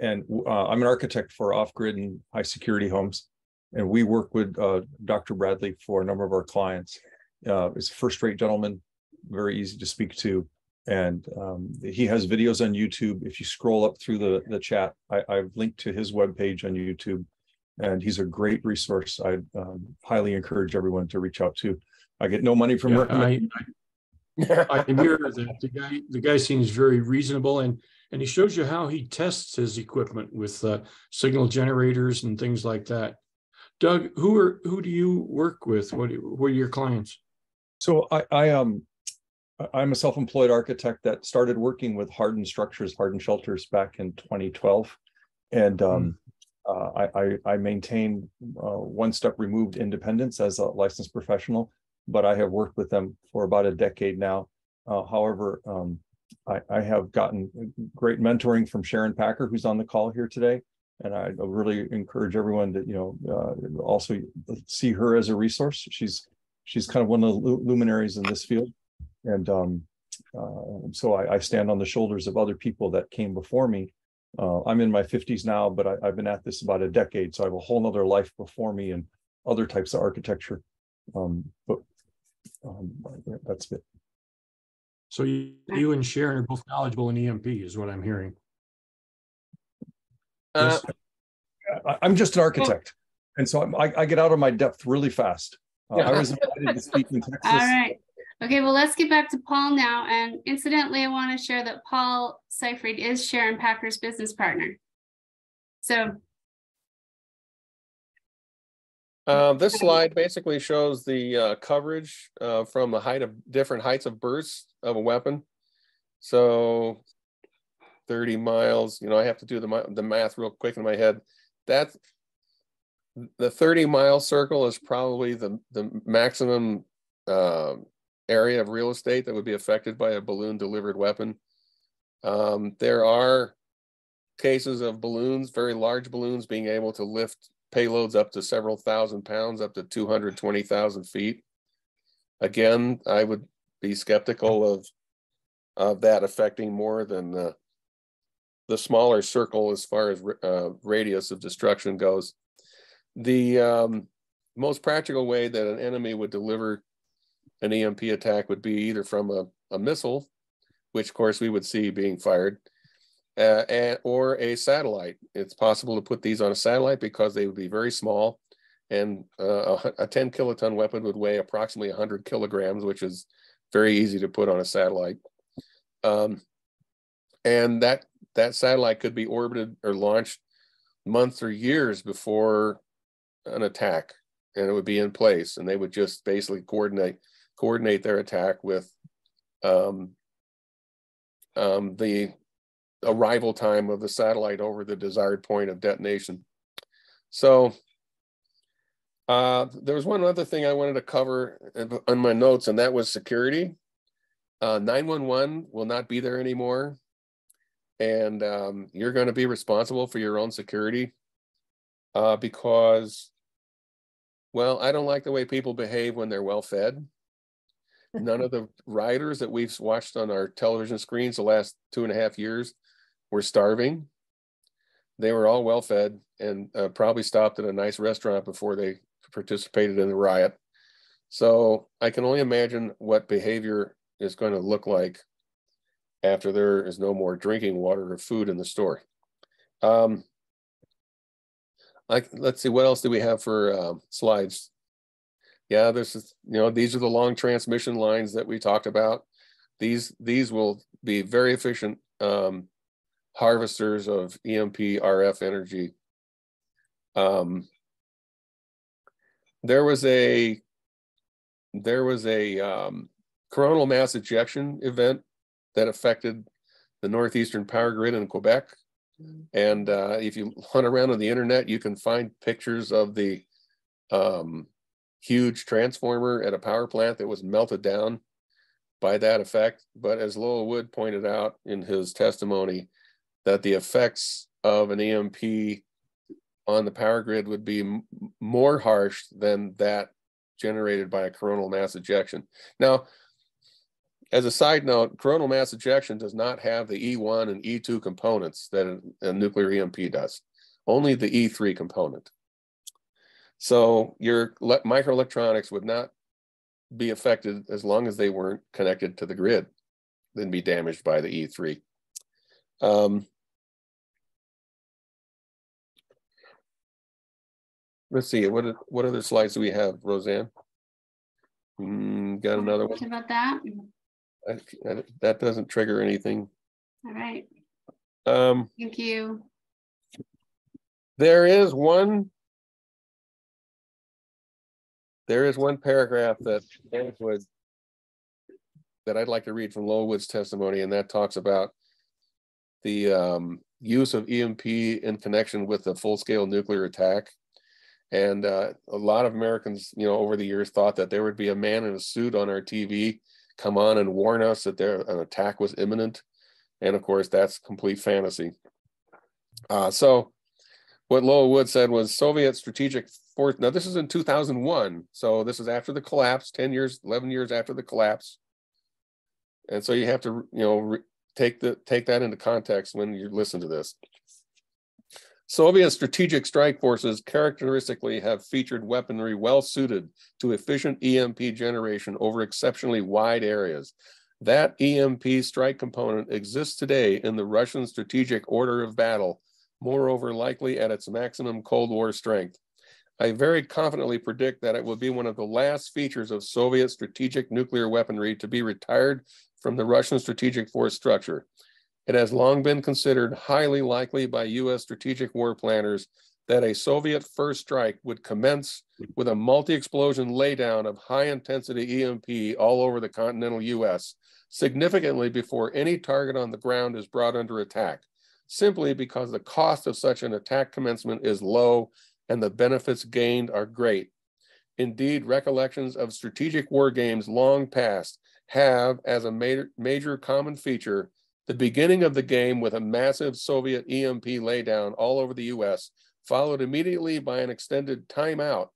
And uh, I'm an architect for off-grid and high-security homes. And we work with uh, Dr. Bradley for a number of our clients. Uh, He's a first-rate gentleman, very easy to speak to. And um, he has videos on YouTube. If you scroll up through the, the chat, I, I've linked to his webpage on YouTube. And he's a great resource. I um, highly encourage everyone to reach out to. I get no money from Yeah. I, I can hear that the guy, the guy seems very reasonable and, and he shows you how he tests his equipment with uh, signal generators and things like that. Doug, who are, who do you work with? What, do- who are your clients? So I, I, um, I'm a self-employed architect that started working with hardened structures, hardened shelters back in twenty twelve. And, um, uh, I, I, I maintain, uh, one step removed independence as a licensed professional. But I have worked with them for about a decade now. Uh, however, um, I, I have gotten great mentoring from Sharon Packer, who's on the call here today. And I really encourage everyone to, you know, uh, also see her as a resource. She's, she's kind of one of the luminaries in this field. And um, uh, so I, I stand on the shoulders of other people that came before me. Uh, I'm in my fifties now, but I, I've been at this about a decade, so I have a whole other life before me and other types of architecture. Um, but um, that's it. So you, you and Sharon are both knowledgeable in EMP is what I'm hearing. Uh, I, I'm just an architect, and so I'm- I, I get out of my depth really fast. Uh, I was invited to speak in Texas. All right. Okay, well, let's get back to Paul now. And incidentally, I want to share that Paul Seyfried is Sharon Packer's business partner. So, Uh, this slide basically shows the uh, coverage uh, from the height of different heights of bursts of a weapon. So 30 miles, you know, I have to do the, the math real quick in my head. That's the 30 mile circle is probably the, the maximum um, area of real estate that would be affected by a balloon delivered weapon. Um, there are cases of balloons, very large balloons being able to lift payloads up to several thousand pounds, up to two hundred twenty thousand feet. Again, I would be skeptical of of that affecting more than the the smaller circle as far as uh, radius of destruction goes. The um, most practical way that an enemy would deliver an EMP attack would be either from a, a missile, which of course we would see being fired, uh, and, or a satellite. It's possible to put these on a satellite because they would be very small and uh, a, a 10 kiloton weapon would weigh approximately 100 kilograms, which is very easy to put on a satellite. Um, and that that satellite could be orbited or launched months or years before an attack, and it would be in place, and they would just basically coordinate coordinate their attack with um, um, the arrival time of the satellite over the desired point of detonation. So uh, there was one other thing I wanted to cover on my notes, and that was security. Uh, 911 will not be there anymore. And um, you're going to be responsible for your own security uh, because, well, I don't like the way people behave when they're well fed. None of the riders that we've watched on our television screens the last two and a half years were starving. They were all well fed and uh, probably stopped at a nice restaurant before they participated in the riot. So I can only imagine what behavior is going to look like after there is no more drinking water or food in the store. Um, I, let's see, what else do we have for um, slides? Yeah, this is, you know, these are the long transmission lines that we talked about. These, these will be very efficient um, harvesters of EMP RF energy. Um, there was a there was a um, coronal mass ejection event that affected the northeastern power grid in Quebec. And uh, if you hunt around on the internet, you can find pictures of the um, huge transformer at a power plant that was melted down by that effect. But as Lowell Wood pointed out in his testimony, that the effects of an EMP on the power grid would be more harsh than that generated by a coronal mass ejection. Now, as a side note, coronal mass ejection does not have the E1 and E2 components that a, a nuclear EMP does, only the E3 component. So your microelectronics would not be affected as long as they weren't connected to the grid, then be damaged by the E3. Um, Let's see, what, what other slides do we have, Roseanne? Mm, got another one? About that? I- That doesn't trigger anything. All right, Um, thank you. there is one. There is one paragraph that would. That I'd like to read from Lowell Wood's testimony, and that talks about. The um use of EMP in connection with a full-scale nuclear attack. And uh, a lot of Americans, you know, over the years thought that there would be a man in a suit on our TV come on and warn us that there an attack was imminent. And of course, that's complete fantasy. Uh, so what Lowell Wood said was Soviet strategic force. Now, this is in 2001. So this is after the collapse, 10 years, 11 years after the collapse. And so you have to, you know, take the take that into context when you listen to this. Soviet strategic strike forces characteristically have featured weaponry well suited to efficient EMP generation over exceptionally wide areas. That EMP strike component exists today in the Russian strategic order of battle, moreover, likely at its maximum Cold War strength. I very confidently predict that it will be one of the last features of Soviet strategic nuclear weaponry to be retired from the Russian strategic force structure. It has long been considered highly likely by US strategic war planners that a Soviet first strike would commence with a multi-explosion laydown of high-intensity EMP all over the continental US, significantly before any target on the ground is brought under attack, simply because the cost of such an attack commencement is low and the benefits gained are great. Indeed, recollections of strategic war games long past have, as a major, major common feature, the beginning of the game with a massive Soviet EMP laydown all over the US, followed immediately by an extended timeout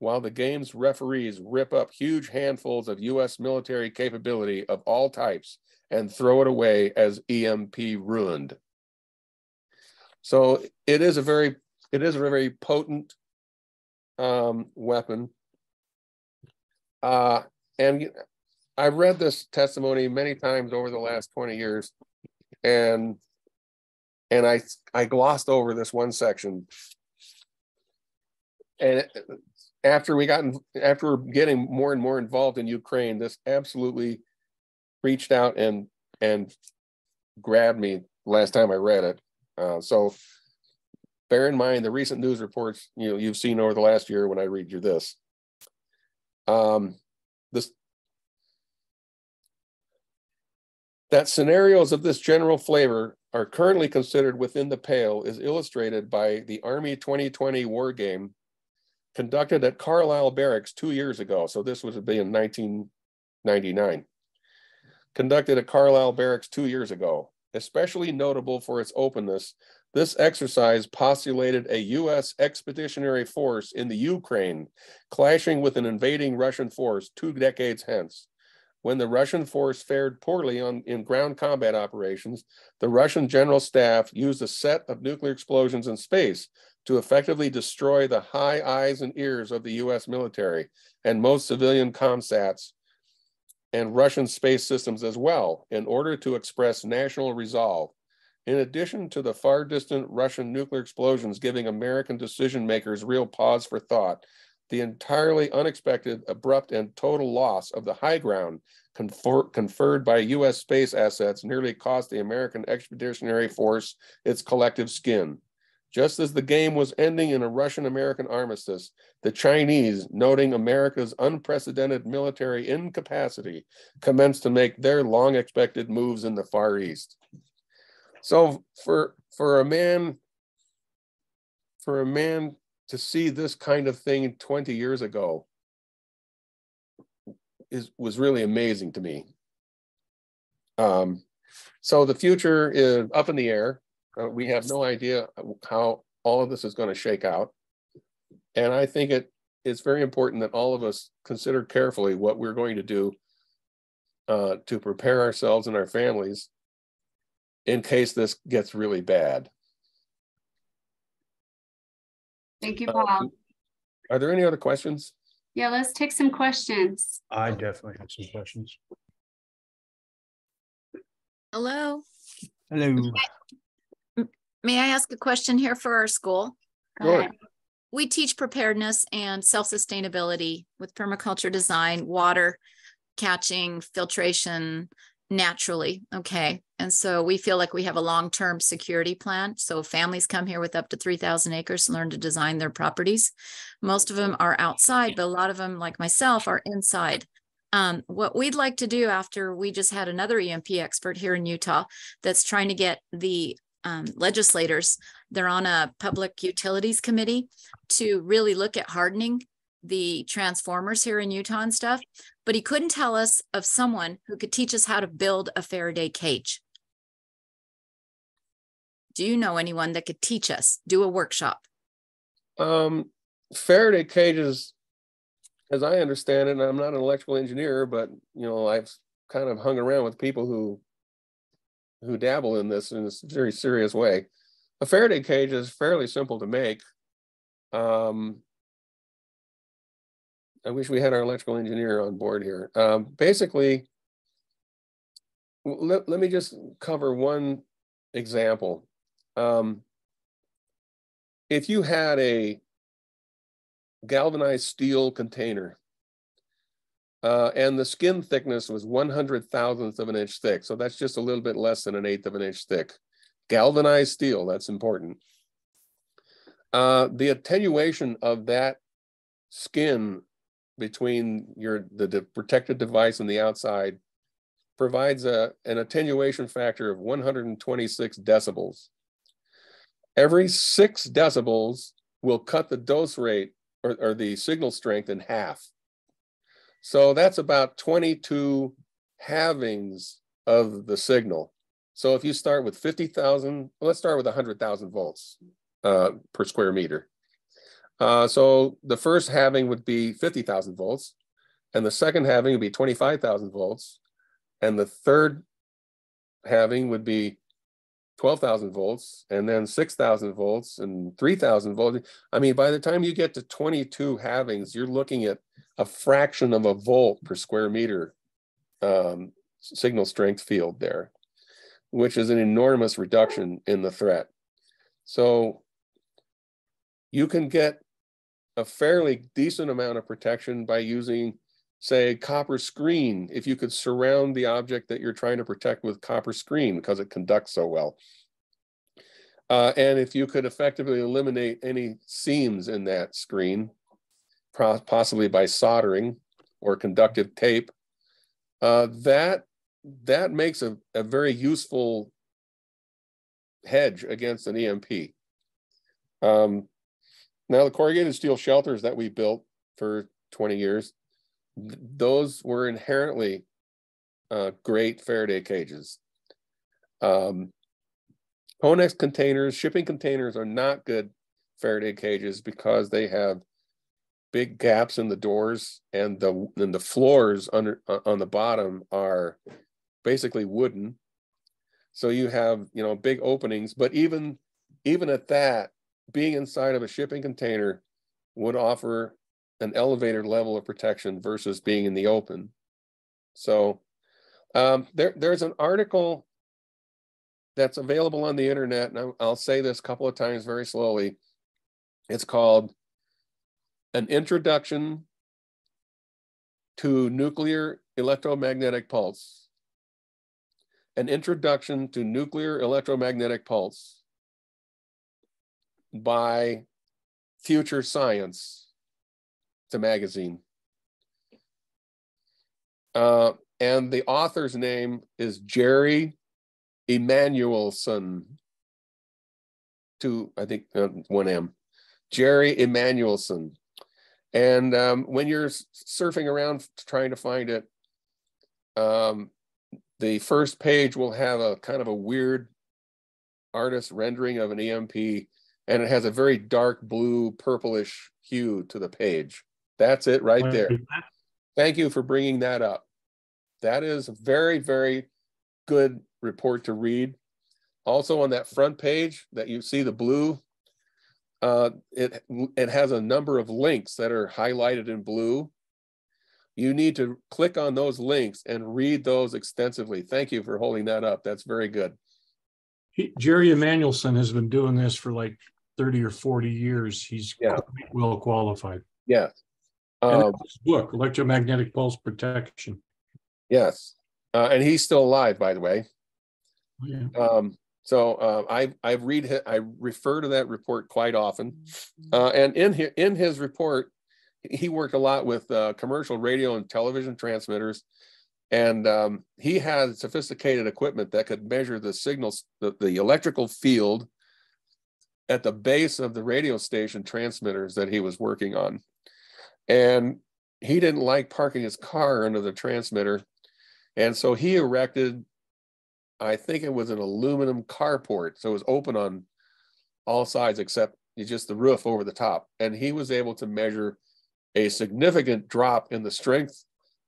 while the game's referees rip up huge handfuls of US military capability of all types and throw it away as EMP ruined. So it is a very, it is a very potent um, weapon. Uh, and I've read this testimony many times over the last 20 years, and and I I glossed over this one section. And after we got in, after getting more and more involved in Ukraine, this absolutely reached out and and grabbed me last time I read it. Uh, so bear in mind the recent news reports you know you've seen over the last year when I read you this. Um, this that scenarios of this general flavor are currently considered within the pale is illustrated by the Army 2020 war game conducted at Carlisle Barracks two years ago. So this was be in 1999. Conducted at Carlisle Barracks two years ago. Especially notable for its openness, this exercise postulated a U.S. expeditionary force in the Ukraine clashing with an invading Russian force two decades hence. When the Russian force fared poorly on, in ground combat operations, the Russian general staff used a set of nuclear explosions in space to effectively destroy the high eyes and ears of the US military and most civilian comsats and Russian space systems as well in order to express national resolve. In addition to the far distant Russian nuclear explosions giving American decision makers real pause for thought, the entirely unexpected, abrupt, and total loss of the high ground confer conferred by U.S. space assets nearly cost the American Expeditionary Force its collective skin. Just as the game was ending in a Russian American armistice, the Chinese, noting America's unprecedented military incapacity, commenced to make their long expected moves in the Far East. So for for a man for a man to see this kind of thing 20 years ago is was really amazing to me. Um, so the future is up in the air. Uh, we have no idea how all of this is going to shake out. And I think it it is very important that all of us consider carefully what we're going to do uh, to prepare ourselves and our families in case this gets really bad. Thank you, Uh, Paul. Are there any other questions? Yeah, let's take some questions. I definitely have some questions. Hello, Hello. may I ask a question here for our school? Go Sure. ahead. We teach preparedness and self-sustainability with permaculture design, water catching, filtration naturally. Okay. And so we feel like we have a long-term security plan. So families come here with up to 3,000 acres learn to design their properties. Most of them are outside, but a lot of them, like myself, are inside. Um, what we'd like to do after we just had another EMP expert here in Utah that's trying to get the um, legislators, they're on a public utilities committee to really look at hardening the transformers here in Utah and stuff. But he couldn't tell us of someone who could teach us how to build a Faraday cage. Do you know anyone that could teach us, do a workshop? Um, Faraday cages, as I understand it, and I'm not an electrical engineer, but you know, I've kind of hung around with people who who dabble in this in this very serious way. A Faraday cage is fairly simple to make. Um, I wish we had our electrical engineer on board here. Um, basically, let, let me just cover one example. Um, if you had a galvanized steel container. Uh, and the skin thickness was one hundred thousandth of an inch thick. So that's just a little bit less than an eighth of an inch thick. Galvanized steel, that's important. Uh, the attenuation of that skin between your the, the protected device and the outside provides a, an attenuation factor of 126 decibels. Every six decibels will cut the dose rate or, or the signal strength in half. So that's about 22 halvings of the signal. So if you start with 50,000, let's start with 100,000 volts uh, per square meter. Uh, so the first halving would be 50,000 volts, and the second halving would be 25,000 volts, and the third having would be twelve thousand volts and then six thousand volts and three thousand volts. I mean, by the time you get to twenty-two halvings, you're looking at a fraction of a volt per square meter um, signal strength field there, which is an enormous reduction in the threat. So you can get a fairly decent amount of protection by using, say, copper screen, if you could surround the object that you're trying to protect with copper screen because it conducts so well. Uh, and if you could effectively eliminate any seams in that screen, possibly by soldering or conductive tape, uh, that that makes a, a very useful hedge against an EMP. Um, now the corrugated steel shelters that we built for 20 years, th those were inherently uh, great Faraday cages. Um, Conex containers, shipping containers are not good Faraday cages because they have big gaps in the doors and the and the floors under uh, on the bottom are basically wooden. So you have, you know, big openings, but even even at that, being inside of a shipping container would offer an elevated level of protection versus being in the open. So um, there, there's an article that's available on the internet, and I'll say this a couple of times very slowly. It's called An Introduction to Nuclear Electromagnetic Pulse. An Introduction to Nuclear Electromagnetic Pulse by Future Science, magazine. Uh, and the author's name is Jerry Emanuelson. Two, I think uh, one M. Jerry Emanuelson. And um, when you're surfing around trying to find it, um, the first page will have a kind of a weird artist rendering of an EMP and it has a very dark blue purplish hue to the page. That's it right there. Thank you for bringing that up. That is a very, very good report to read. Also on that front page that you see the blue, uh, it, it has a number of links that are highlighted in blue. You need to click on those links and read those extensively. Thank you for holding that up. That's very good. He, Jerry Emanuelson has been doing this for like 30 or 40 years. He's yeah. well qualified. Yes. Um, book, Electromagnetic Pulse Protection. Yes. Uh, and he's still alive, by the way. Oh, yeah. Um, so uh, I I read I refer to that report quite often, uh, and in his, in his report, he worked a lot with uh, commercial radio and television transmitters, and um, he had sophisticated equipment that could measure the signals, the, the electrical field at the base of the radio station transmitters that he was working on. And he didn't like parking his car under the transmitter. And so he erected, I think it was an aluminum carport. So it was open on all sides except just the roof over the top. And he was able to measure a significant drop in the strength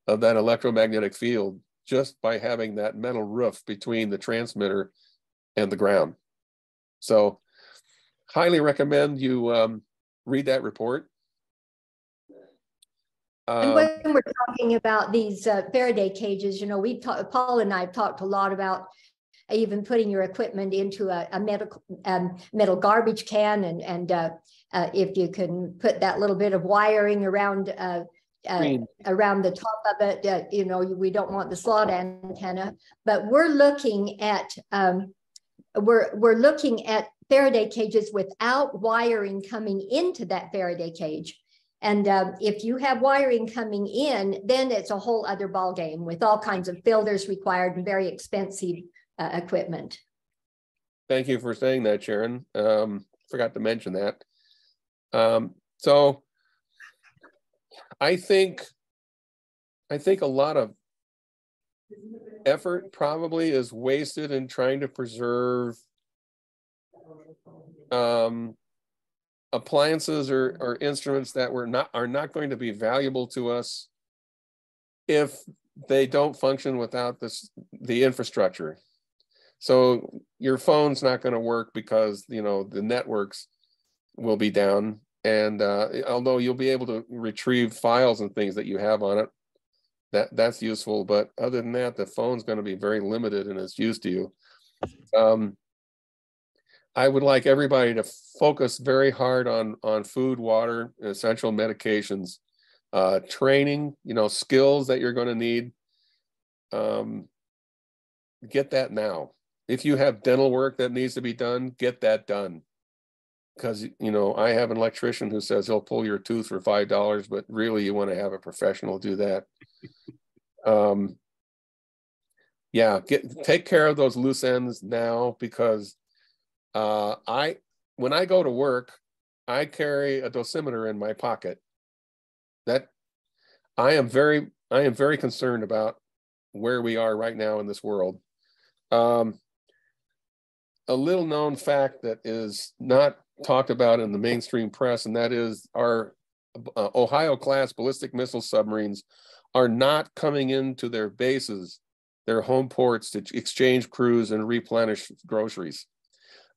of that electromagnetic field just by having that metal roof between the transmitter and the ground. So highly recommend you um, read that report. And um, when we're talking about these uh, Faraday cages, you know, we talked, Paul and I have talked a lot about even putting your equipment into a, a metal, um, metal garbage can and, and uh, uh, if you can put that little bit of wiring around uh, uh, around the top of it, uh, you know, we don't want the slot antenna, but we're looking at um, we're we're looking at Faraday cages without wiring coming into that Faraday cage. And um, if you have wiring coming in, then it's a whole other ball game with all kinds of filters required and very expensive uh, equipment. Thank you for saying that, Sharon. Um, forgot to mention that. Um, so I think I think a lot of effort probably is wasted in trying to preserve um, appliances or, or instruments that were not are not going to be valuable to us if they don't function without this the infrastructure. So your phone's not going to work because you know the networks will be down. And uh, although you'll be able to retrieve files and things that you have on it, that that's useful. But other than that, the phone's going to be very limited in its use to you. Um, I would like everybody to focus very hard on on food, water, essential medications, uh, training. You know, skills that you're going to need. Um, get that now. If you have dental work that needs to be done, get that done. Because you know, I have an electrician who says he'll pull your tooth for five dollars, but really you want to have a professional do that. um, yeah, get take care of those loose ends now because uh, I when I go to work, I carry a dosimeter in my pocket. That I am very I am very concerned about where we are right now in this world. Um, a little known fact that is not talked about in the mainstream press, and that is our uh, Ohio class ballistic missile submarines are not coming into their bases, their home ports to exchange crews and replenish groceries.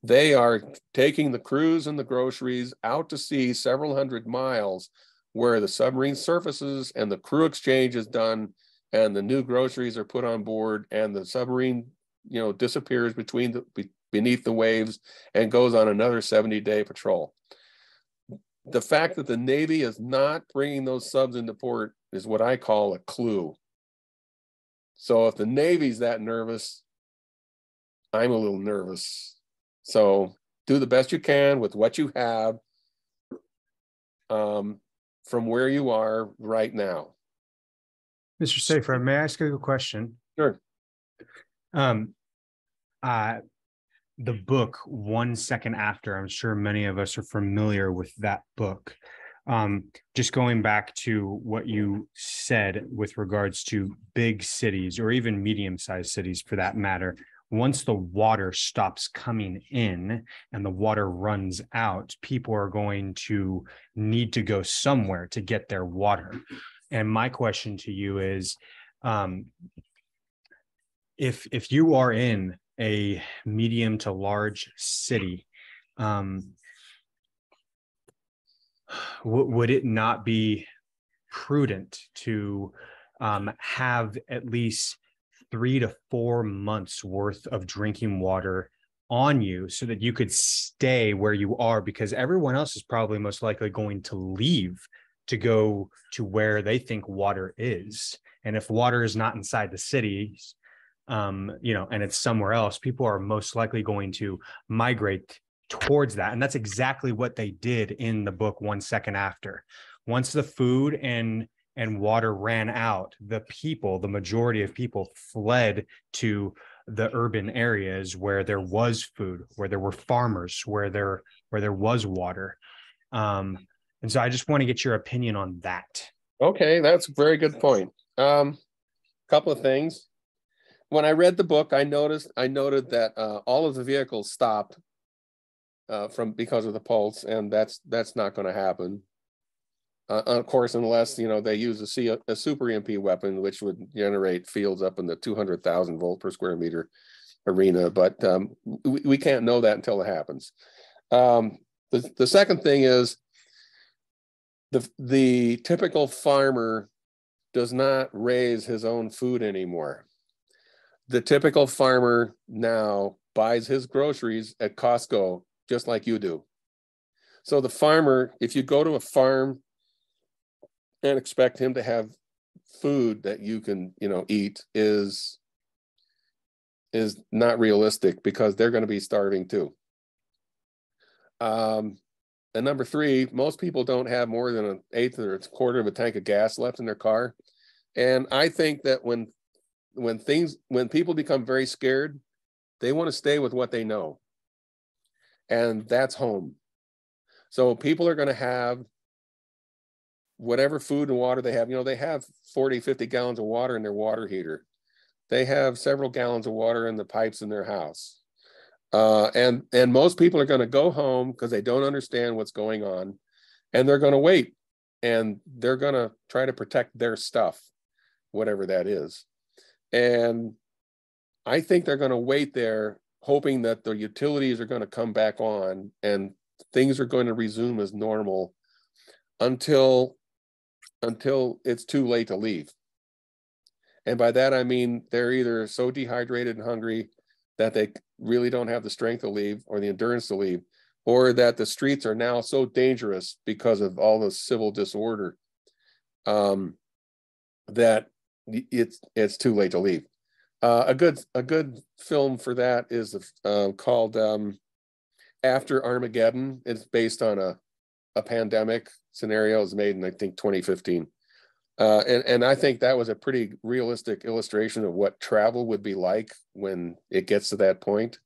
They are taking the crews and the groceries out to sea several hundred miles where the submarine surfaces and the crew exchange is done and the new groceries are put on board and the submarine you know disappears between the beneath the waves and goes on another 70 day patrol. The fact that the navy is not bringing those subs into port is what i call a clue. So if the navy's that nervous i'm a little nervous so do the best you can with what you have um, from where you are right now Mr. Safer, may I ask you a question? Sure. Um, uh, the book One Second After, I'm sure many of us are familiar with that book. Um, just going back to what you said with regards to big cities or even medium sized cities for that matter, once the water stops coming in and the water runs out, people are going to need to go somewhere to get their water. And my question to you is, um, if if you are in a medium to large city, um, w- would it not be prudent to um, have at least three to four months worth of drinking water on you so that you could stay where you are because everyone else is probably most likely going to leave to go to where they think water is. And if water is not inside the cities, um, you know, and it's somewhere else, people are most likely going to migrate towards that. And that's exactly what they did in the book One Second After. Once the food and and water ran out, the people, the majority of people fled to the urban areas where there was food, where there were farmers, where there where there was water. Um, and so I just want to get your opinion on that. Okay, that's a very good point. Um, couple of things. When I read the book, I noticed I noted that uh, all of the vehicles stopped uh, from because of the pulse, and that's that's not going to happen. Uh, of course, unless you know they use a, C, a super EMP weapon, which would generate fields up in the two hundred thousand volt per square meter arena. But um, we, we can't know that until it happens. Um, the the second thing is the the typical farmer does not raise his own food anymore. The typical farmer now buys his groceries at Costco just like you do. So the farmer, if you go to a farm and expect him to have food that you can, you know, eat is is not realistic because they're going to be starving too. Um, and number three, most people don't have more than an eighth or a quarter of a tank of gas left in their car. And I think that when when things when people become very scared, they want to stay with what they know. And that's home. So people are going to have whatever food and water they have. You know, they have 40, 50 gallons of water in their water heater. They have several gallons of water in the pipes in their house. Uh, and and most people are going to go home because they don't understand what's going on, and they're going to wait, and they're going to try to protect their stuff, whatever that is. And I think they're going to wait there, hoping that the utilities are going to come back on and things are going to resume as normal until until it's too late to leave. And by that I mean they're either so dehydrated and hungry that they really don't have the strength to leave or the endurance to leave, or that the streets are now so dangerous because of all the civil disorder um, that it's it's too late to leave. Uh, a good a good film for that is uh, called um, After Armageddon. It's based on a a pandemic scenario. Was made in I think 2015. Uh, and and I think that was a pretty realistic illustration of what travel would be like when it gets to that point.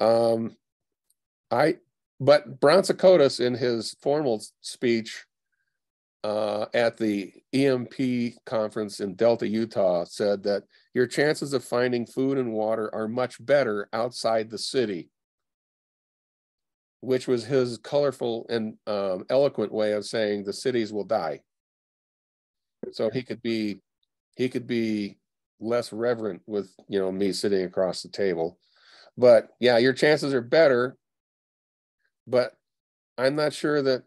Um, I but Bron Cikotas in his formal speech uh, at the EMP conference in Delta, Utah, said that your chances of finding food and water are much better outside the city, which was his colorful and um, eloquent way of saying the cities will die. So he could be, he could be less reverent with you know me sitting across the table, but yeah, your chances are better. But I'm not sure that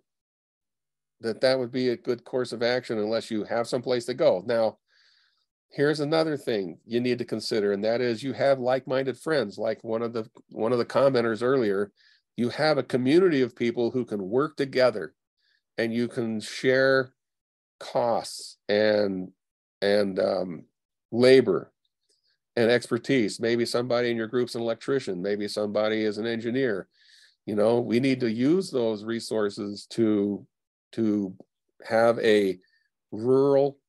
that that would be a good course of action unless you have someplace to go. Now, here's another thing you need to consider, and that is you have like-minded friends, like one of the one of the commenters earlier. You have a community of people who can work together and you can share costs and and um, labor and expertise. Maybe somebody in your group's an electrician, maybe somebody is an engineer. You know, we need to use those resources to to have a rural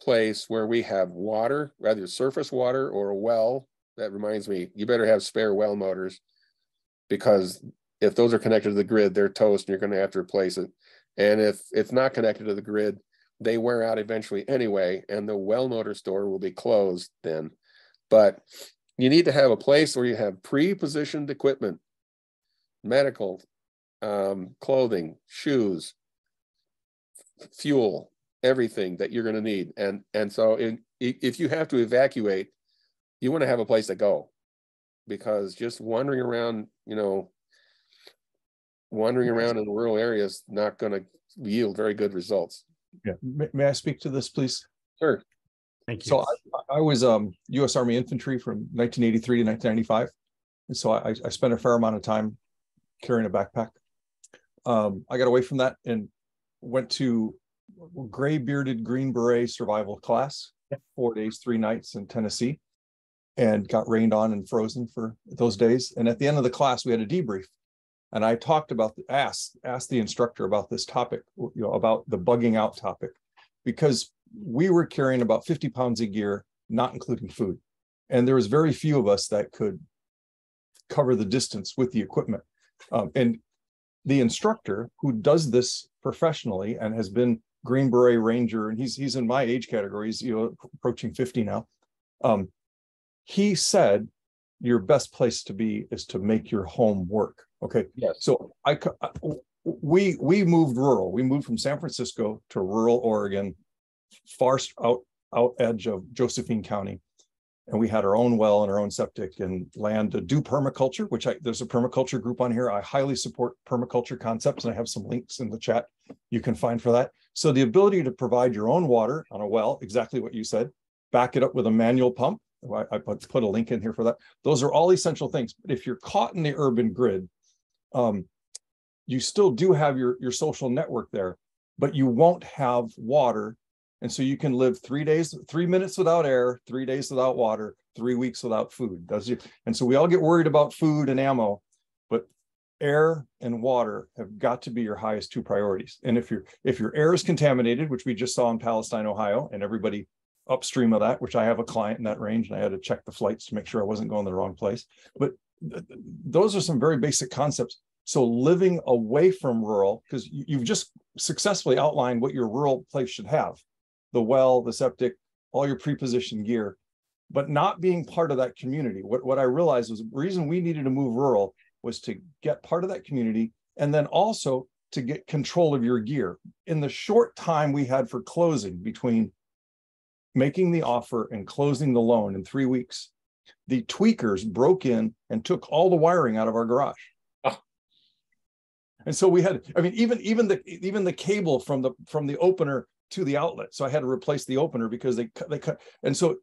place where we have water, rather surface water or a well. That reminds me, you better have spare well motors because if those are connected to the grid, they're toast and you're going to have to replace it. And if it's not connected to the grid, they wear out eventually anyway, and the well motor store will be closed then. But you need to have a place where you have pre-positioned equipment, medical, um, clothing, shoes, fuel, everything that you're going to need. And and so in, if you have to evacuate, you want to have a place to go because just wandering around, you know, wandering around in rural areas not going to yield very good results. Yeah. May, may I speak to this, please? Sure. Thank you. So I, I was um, U.S. Army infantry from 1983 to 1995, and so I, I spent a fair amount of time carrying a backpack. Um, I got away from that and went to gray bearded green beret survival class four days three nights in tennessee and got rained on and frozen for those days and at the end of the class we had a debrief and i talked about the asked asked the instructor about this topic you know about the bugging out topic because we were carrying about 50 pounds of gear not including food and there was very few of us that could cover the distance with the equipment um, and the instructor who does this professionally and has been Green Beret Ranger, and he's he's in my age category. He's you know approaching 50 now. Um, he said your best place to be is to make your home work. Okay. Yes. So I uh, we we moved rural. We moved from San Francisco to rural Oregon, far out out edge of Josephine County and we had our own well and our own septic and land to do permaculture, which I, there's a permaculture group on here. I highly support permaculture concepts and I have some links in the chat you can find for that. So the ability to provide your own water on a well, exactly what you said, back it up with a manual pump. I, put, put a link in here for that. Those are all essential things. But if you're caught in the urban grid, um, you still do have your, your social network there, but you won't have water and so you can live three days, three minutes without air, three days without water, three weeks without food. Does you? And so we all get worried about food and ammo, but air and water have got to be your highest two priorities. And if your if your air is contaminated, which we just saw in Palestine, Ohio, and everybody upstream of that, which I have a client in that range, and I had to check the flights to make sure I wasn't going the wrong place. But th- those are some very basic concepts. So living away from rural, because you've just successfully outlined what your rural place should have the well, the septic, all your prepositioned gear, but not being part of that community. What, what I realized was the reason we needed to move rural was to get part of that community and then also to get control of your gear. In the short time we had for closing between making the offer and closing the loan in three weeks, the tweakers broke in and took all the wiring out of our garage. Oh. And so we had, I mean, even even the even the cable from the from the opener to the outlet. So I had to replace the opener because they cut they cut. And so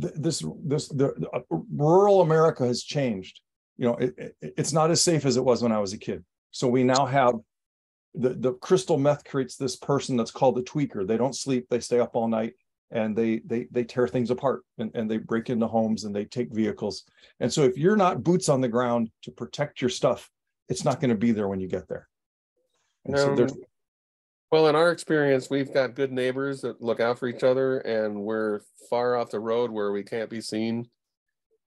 th- this this the uh, rural America has changed. You know, it, it, it's not as safe as it was when I was a kid. So we now have the the crystal meth creates this person that's called the tweaker. They don't sleep, they stay up all night and they they they tear things apart and, and they break into homes and they take vehicles. And so if you're not boots on the ground to protect your stuff, it's not going to be there when you get there. And so Um, there's Well, in our experience, we've got good neighbors that look out for each other and we're far off the road where we can't be seen.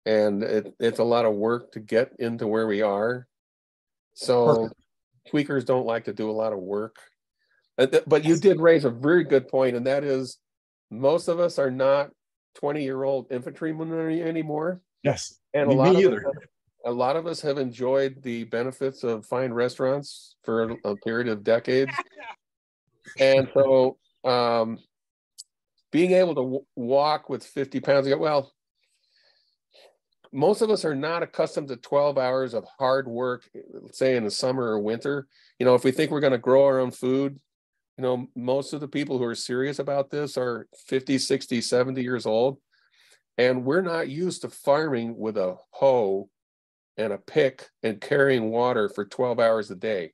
And it, it's a lot of work to get into where we are. So tweakers don't like to do a lot of work. But you did raise a very good point, and that is most of us are not twenty-year-old infantrymen anymore. yes. And a lot of either. us, a lot of us have enjoyed the benefits of fine restaurants for a- a period of decades. And so, um, being able to w- walk with fifty pounds, ago, well, most of us are not accustomed to twelve hours of hard work, say in the summer or winter. You know, if we think we're gonna grow our own food, you know, most of the people who are serious about this are 50, 60, 70 years old. And we're not used to farming with a hoe and a pick and carrying water for 12 hours a day.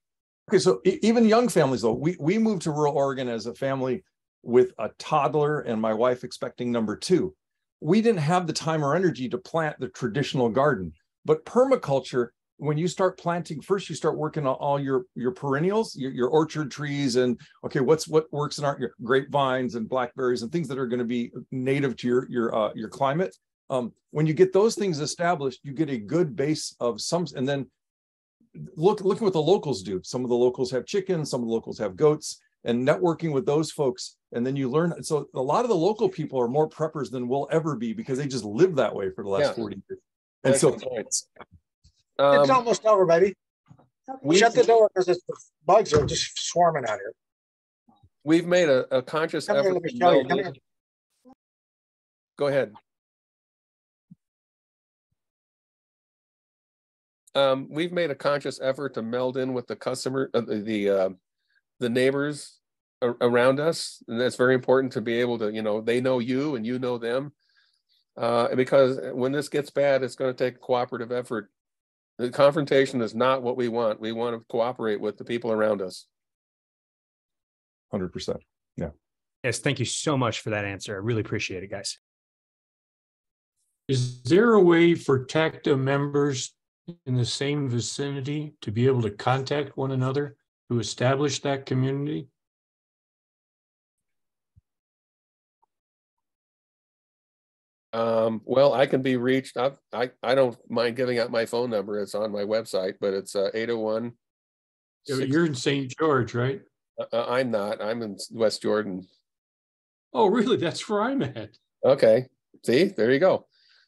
Okay, so even young families though, we we moved to rural Oregon as a family with a toddler and my wife expecting number two. We didn't have the time or energy to plant the traditional garden. But permaculture, when you start planting, first you start working on all your your perennials, your, your orchard trees, and okay, what's what works in our your grapevines and blackberries and things that are going to be native to your your uh, your climate. Um, when you get those things established, you get a good base of some, and then look look at what the locals do. Some of the locals have chickens, some of the locals have goats, and networking with those folks, and then you learn. So a lot of the local people are more preppers than we'll ever be because they just live that way for the last Yeah. 40 years. And so Point. It's Um, almost over, baby. we- Shut the door because the bugs are just swarming out here. We've made a, a conscious Come effort. let me to show you. meld Come in- here. Go ahead. Um, we've made a conscious effort to meld in with the customer, uh, the, the, uh, the neighbors a- around us. And that's very important to be able to, you know, they know you and you know them. Uh, because when this gets bad, it's gonna take a cooperative effort. The confrontation is not what we want. We want to cooperate with the people around us. 100%. Yeah. Yes, thank you so much for that answer. I really appreciate it, guys. Is there a way for TACDA members in the same vicinity to be able to contact one another to establish that community? Um, well, I can be reached. I, I, I don't mind giving out my phone number. It's on my website, but it's uh, 801. You're in St. George, right? Uh, uh, I'm not. I'm in West Jordan. Oh, really? That's where I'm at. Okay. See, there you go.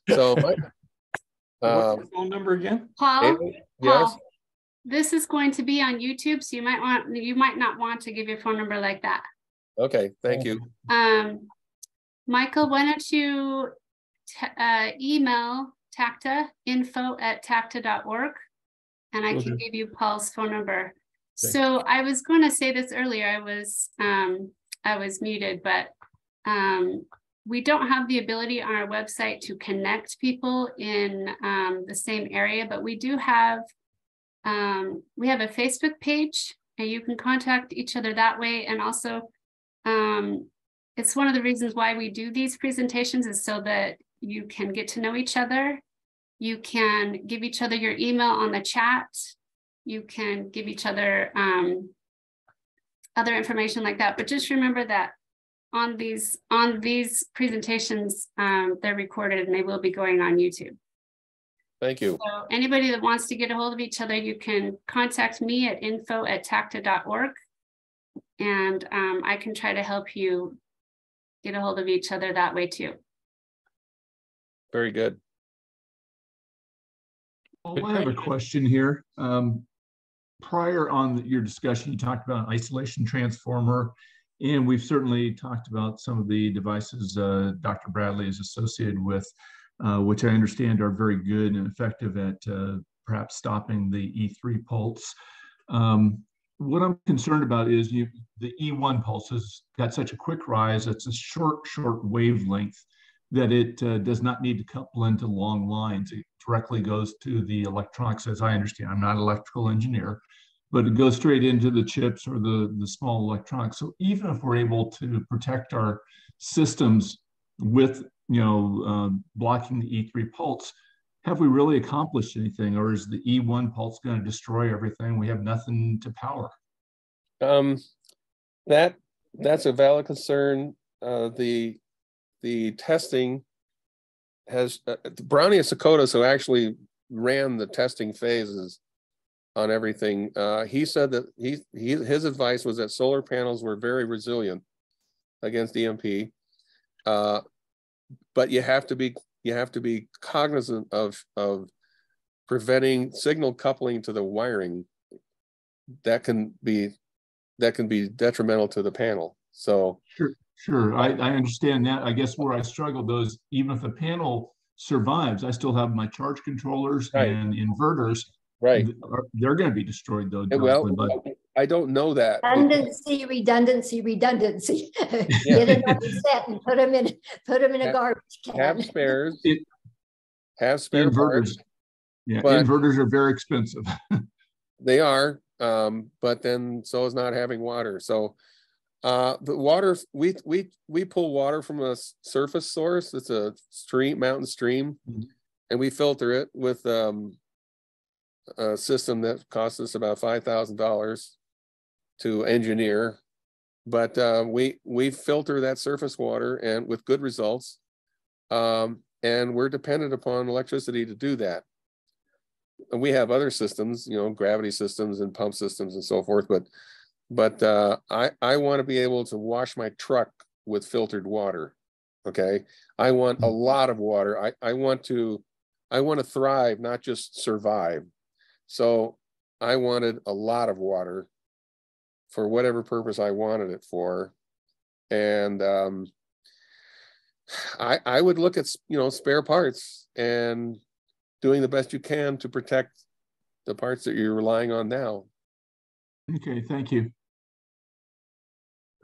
So my, What's um, your phone number again? Paul, 801 yes, Paul, this is going to be on YouTube, so you might want, you might not want to give your phone number like that. okay, thank you. Um, Michael, why don't you t- uh, email tacda info at tacda.org and I Will can give you Paul's phone number. Thank So I was going to say this earlier. I was um, I was muted, but um, we don't have the ability on our website to connect people in um, the same area, but we do have um, we have a Facebook page, and you can contact each other that way. And also, um, it's one of the reasons why we do these presentations is so that you can get to know each other. You can give each other your email on the chat. You can give each other um, other information like that. But just remember that on these on these presentations, um, they're recorded and they will be going on YouTube. Thank you. So anybody that wants to get a hold of each other, you can contact me at info at tacda.org. And um, I can try to help you get a hold of each other that way too. Very good. Well, I have a question here. Um, prior on your discussion, you talked about an isolation transformer, and we've certainly talked about some of the devices uh, Dr. Bradley is associated with. uh, which I understand are very good and effective at uh, perhaps stopping the E3 pulse. Um, what I'm concerned about is you, the E1 pulse has got such a quick rise. It's a short, short wavelength that it uh, does not need to couple into long lines. It directly goes to the electronics, as I understand. I'm not an electrical engineer, but it goes straight into the chips or the, the small electronics. So even if we're able to protect our systems with, you know, uh, blocking the E3 pulse, have we really accomplished anything or is the E1 pulse going to destroy everything? We have nothing to power. Um, that that's a valid concern. Uh, the the testing has uh, Brownie and who actually ran the testing phases on everything. Uh, he said that he, he his advice was that solar panels were very resilient against EMP, uh, but you have to be you have to be cognizant of of preventing signal coupling to the wiring. That can be that can be detrimental to the panel. So sure. Sure, I, I understand that. I guess where I struggle though is even if the panel survives, I still have my charge controllers right. and inverters. Right. They're going to be destroyed though. Well, but... I don't know that. Redundancy, redundancy, redundancy. Yeah. Get another set and put them in, put them in a garbage can. Have spares. It, have spare inverters. Parts, yeah, inverters are very expensive. they are, um, but then so is not having water. So uh, the water we we we pull water from a surface source. It's a stream, mountain stream, mm-hmm. and we filter it with um, a system that costs us about five thousand dollars to engineer. But uh, we we filter that surface water and with good results, um, and we're dependent upon electricity to do that. And we have other systems, you know, gravity systems and pump systems and so forth, but but uh, I, I want to be able to wash my truck with filtered water. Okay. I want a mm-hmm. lot of water. I, I want to, I want to thrive, not just survive. So I wanted a lot of water for whatever purpose I wanted it for. And um, I, I would look at, you know, spare parts and doing the best you can to protect the parts that you're relying on now. Okay, thank you.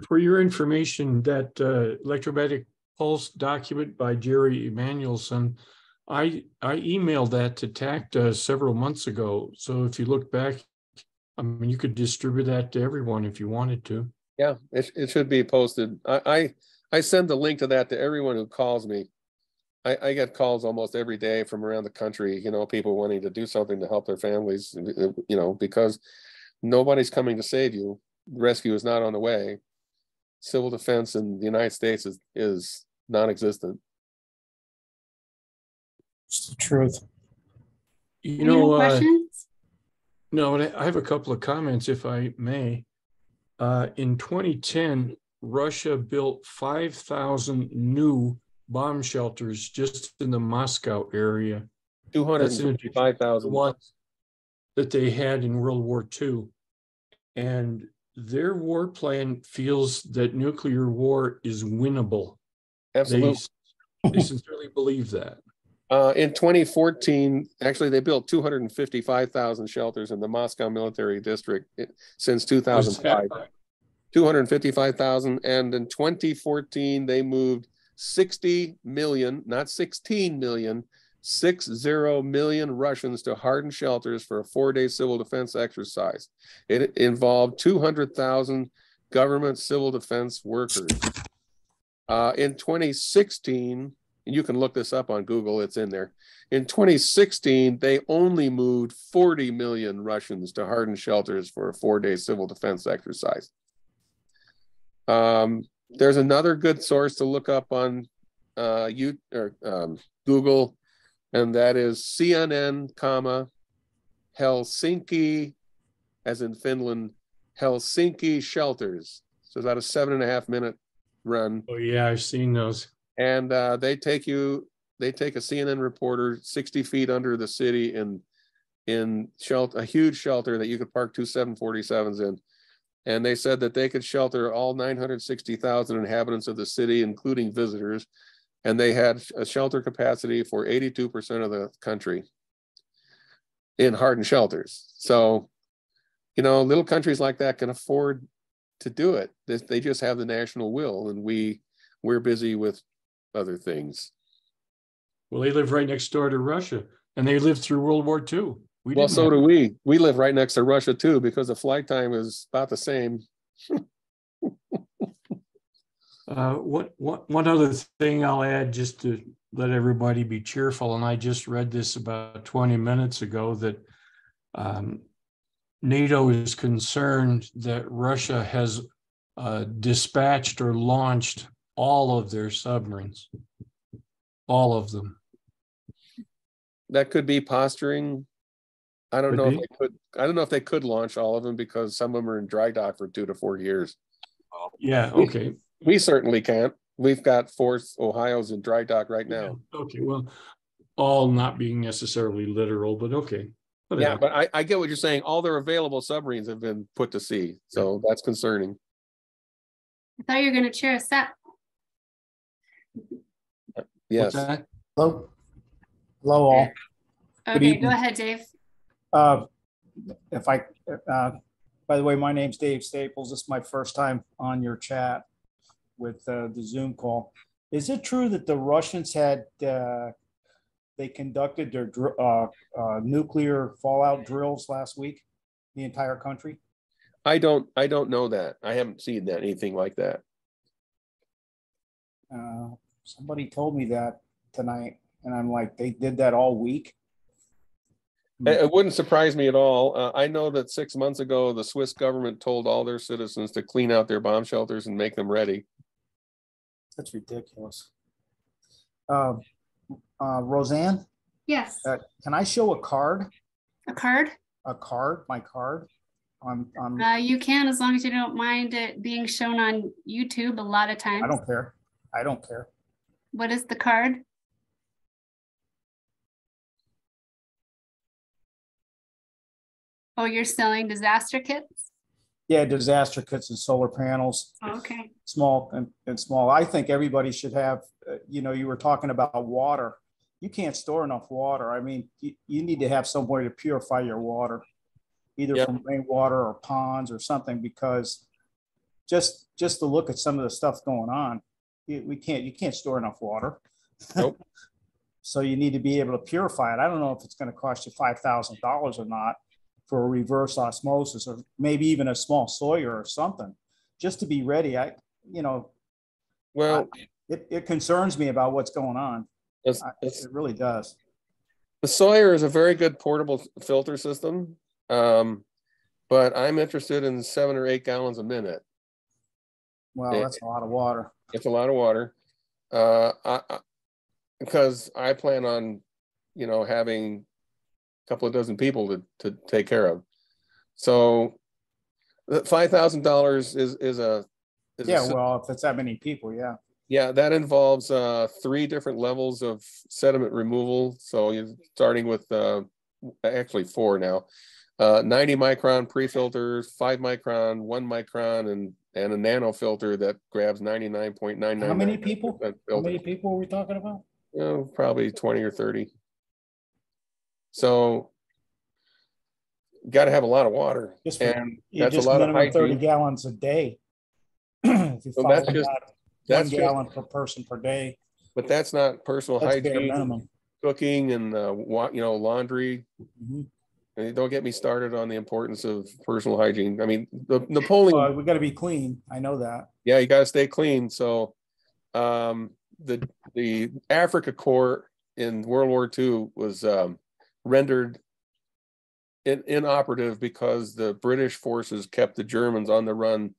For your information, that uh, electromagnetic pulse document by Jerry Emanuelson, I I emailed that to TACDA several months ago. So if you look back, I mean, you could distribute that to everyone if you wanted to. Yeah, it, it should be posted. I, I, I send the link to that to everyone who calls me. I, I get calls almost every day from around the country, you know, people wanting to do something to help their families, you know, because nobody's coming to save you. Rescue is not on the way civil defense in the United States is, is non-existent. It's the truth. You know, uh, no, I have a couple of comments, if I may. Uh, in 2010, Russia built 5,000 new bomb shelters just in the Moscow area. 255,000 ones that they had in World War II. And their war plan feels that nuclear war is winnable. Absolutely. They, they sincerely believe that. Uh, in 2014, actually, they built 255,000 shelters in the Moscow military district since 2005. 255,000. And in 2014, they moved 60 million, not 16 million, six zero million Russians to hardened shelters for a four-day civil defense exercise. It involved 200,000 government civil defense workers. Uh, in 2016, and you can look this up on Google, it's in there. In 2016, they only moved 40 million Russians to hardened shelters for a four-day civil defense exercise. Um, there's another good source to look up on uh, you or um, Google and that is CNN, comma, Helsinki, as in Finland, Helsinki shelters. So about a seven and a half minute run. Oh yeah, I've seen those. And uh, they take you, they take a CNN reporter 60 feet under the city in in shelter, a huge shelter that you could park two 747s in. And they said that they could shelter all 960,000 inhabitants of the city, including visitors and they had a shelter capacity for 82% of the country in hardened shelters. So, you know, little countries like that can afford to do it. They, they just have the national will, and we we're busy with other things. Well, they live right next door to Russia, and they lived through World War II. We well, so do we. We live right next to Russia too, because the flight time is about the same. Uh, what, what, one other thing I'll add just to let everybody be cheerful, and I just read this about twenty minutes ago that um, NATO is concerned that Russia has uh, dispatched or launched all of their submarines, all of them. That could be posturing. I don't Could know if they could. I don't know if they could launch all of them because some of them are in dry dock for two to four years. Yeah, okay. We certainly can't. We've got four Ohio's in dry dock right now. Okay, well, all not being necessarily literal, but okay. Yeah, whatever. but I, I get what you're saying. All their available submarines have been put to sea, so that's concerning. I thought you were gonna cheer us up. What's Yes. Hello? Hello all. Okay, go ahead, Dave. Uh, If I, uh, by the way, my name's Dave Staples. This is my first time on your chat with uh, the Zoom call. Is it true that the Russians had, uh, they conducted their dr- uh, uh, nuclear fallout drills last week? The entire country? I don't, I don't know that. I haven't seen that, anything like that. Uh, Somebody told me that tonight and I'm like, they did that all week? It, it wouldn't surprise me at all. Uh, I know that six months ago, the Swiss government told all their citizens to clean out their bomb shelters and make them ready. That's ridiculous. Um, uh, Roseanne, Yes, uh, can I show a card? a card. A card, my card? On, on, Uh, you can, as long as you don't mind it being shown on YouTube a lot of times. I don't care. I don't care. What is the card? Oh, you're selling disaster kits? Yeah, disaster kits and solar panels, Okay. small and, and small. I think everybody should have, uh, you know, you were talking about water. You can't store enough water. I mean, you, you need to have somewhere to purify your water, either Yep. from rainwater or ponds or something, because just, just to look at some of the stuff going on, you, we can't, you can't store enough water. Nope. So you need to be able to purify it. I don't know if it's gonna cost you five thousand dollars or not for a reverse osmosis or maybe even a small Sawyer or something, just to be ready. I, you know, Well, it, it concerns me about what's going on. it's, I- it's, It really does. the Sawyer is a very good portable filter system. Um, but I'm interested in seven or eight gallons a minute. Well, Yeah. that's a lot of water. It's a lot of water. Uh, I, I, because I plan on, you know, having couple of dozen people to, to take care of. So five thousand dollars is, is a. is Yeah, si- well, if it's that many people, yeah. Yeah, that involves, uh, three different levels of sediment removal. So you're starting with, uh, actually four now. Uh, ninety micron pre-filters, five micron, one micron, and, and a nano filter that grabs ninety-nine point nine nine. How many people? How many people are we talking about? you know, probably twenty or thirty. So got to have a lot of water, Just for- and You that's a just lot of minimum thirty gallons a day. If you So that's just- that, One just, gallon per person per day. but that's not personal That's hygiene, cooking, and uh, you know, laundry. Mhm. And don't get me started on the importance of personal hygiene. I mean, the Napoleon. Well, we gotta be clean. I know that. yeah, you got to stay clean. So, um, the the Afrika Korps in World War II was um, rendered in, inoperative because the British forces kept the Germans on the run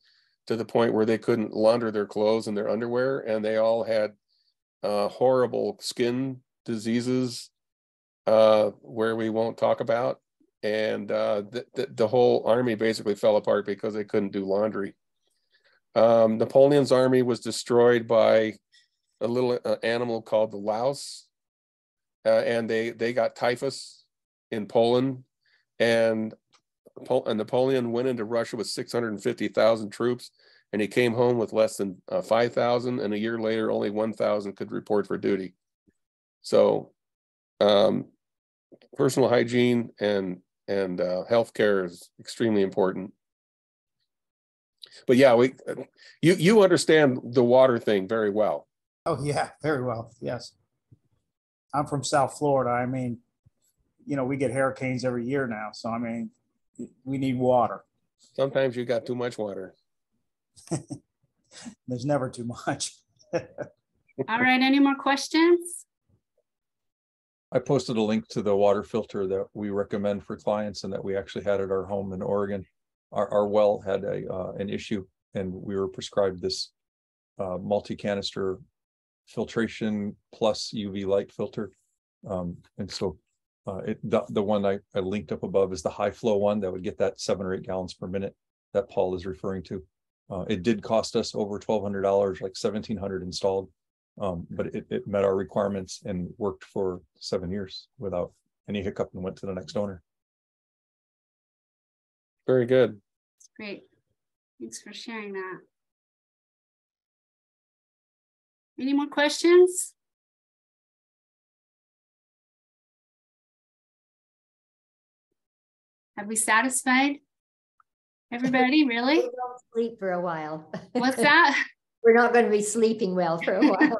to the point where they couldn't launder their clothes and their underwear, and they all had uh, horrible skin diseases uh, where we won't talk about. And uh, the, the, the whole army basically fell apart because they couldn't do laundry. Um, Napoleon's army was destroyed by a little uh, animal called the louse, uh, and they they got typhus in Poland, and uh, Napoleon went into Russia with six hundred and fifty thousand troops. And he came home with less than uh, five thousand, and a year later, only one thousand could report for duty. So, um, personal hygiene and, and, uh, healthcare is extremely important. But yeah, we, you, you understand the water thing very well. Oh, yeah, very well. Yes. I'm from South Florida. I mean, you know, we get hurricanes every year now. So, I mean, we need water. Sometimes you got too much water. There's never too much. All right, any more questions? I posted a link to the water filter that we recommend for clients and that we actually had at our home in Oregon. Our, our well had a, uh, an issue and we were prescribed this uh, multi-canister filtration plus UV light filter. Um, and so uh, it, the, the one I, I linked up above is the high flow one that would get that seven or eight gallons per minute that Paul is referring to. Uh, it did cost us over twelve hundred dollars, like seventeen hundred installed. Um, but it, it met our requirements and worked for seven years without any hiccup and went to the next owner. Very good. Great. Thanks for sharing that. Any more questions? Have we satisfied everybody, really? We won't Sleep for a while. What's that? We're not going to be sleeping well for a while.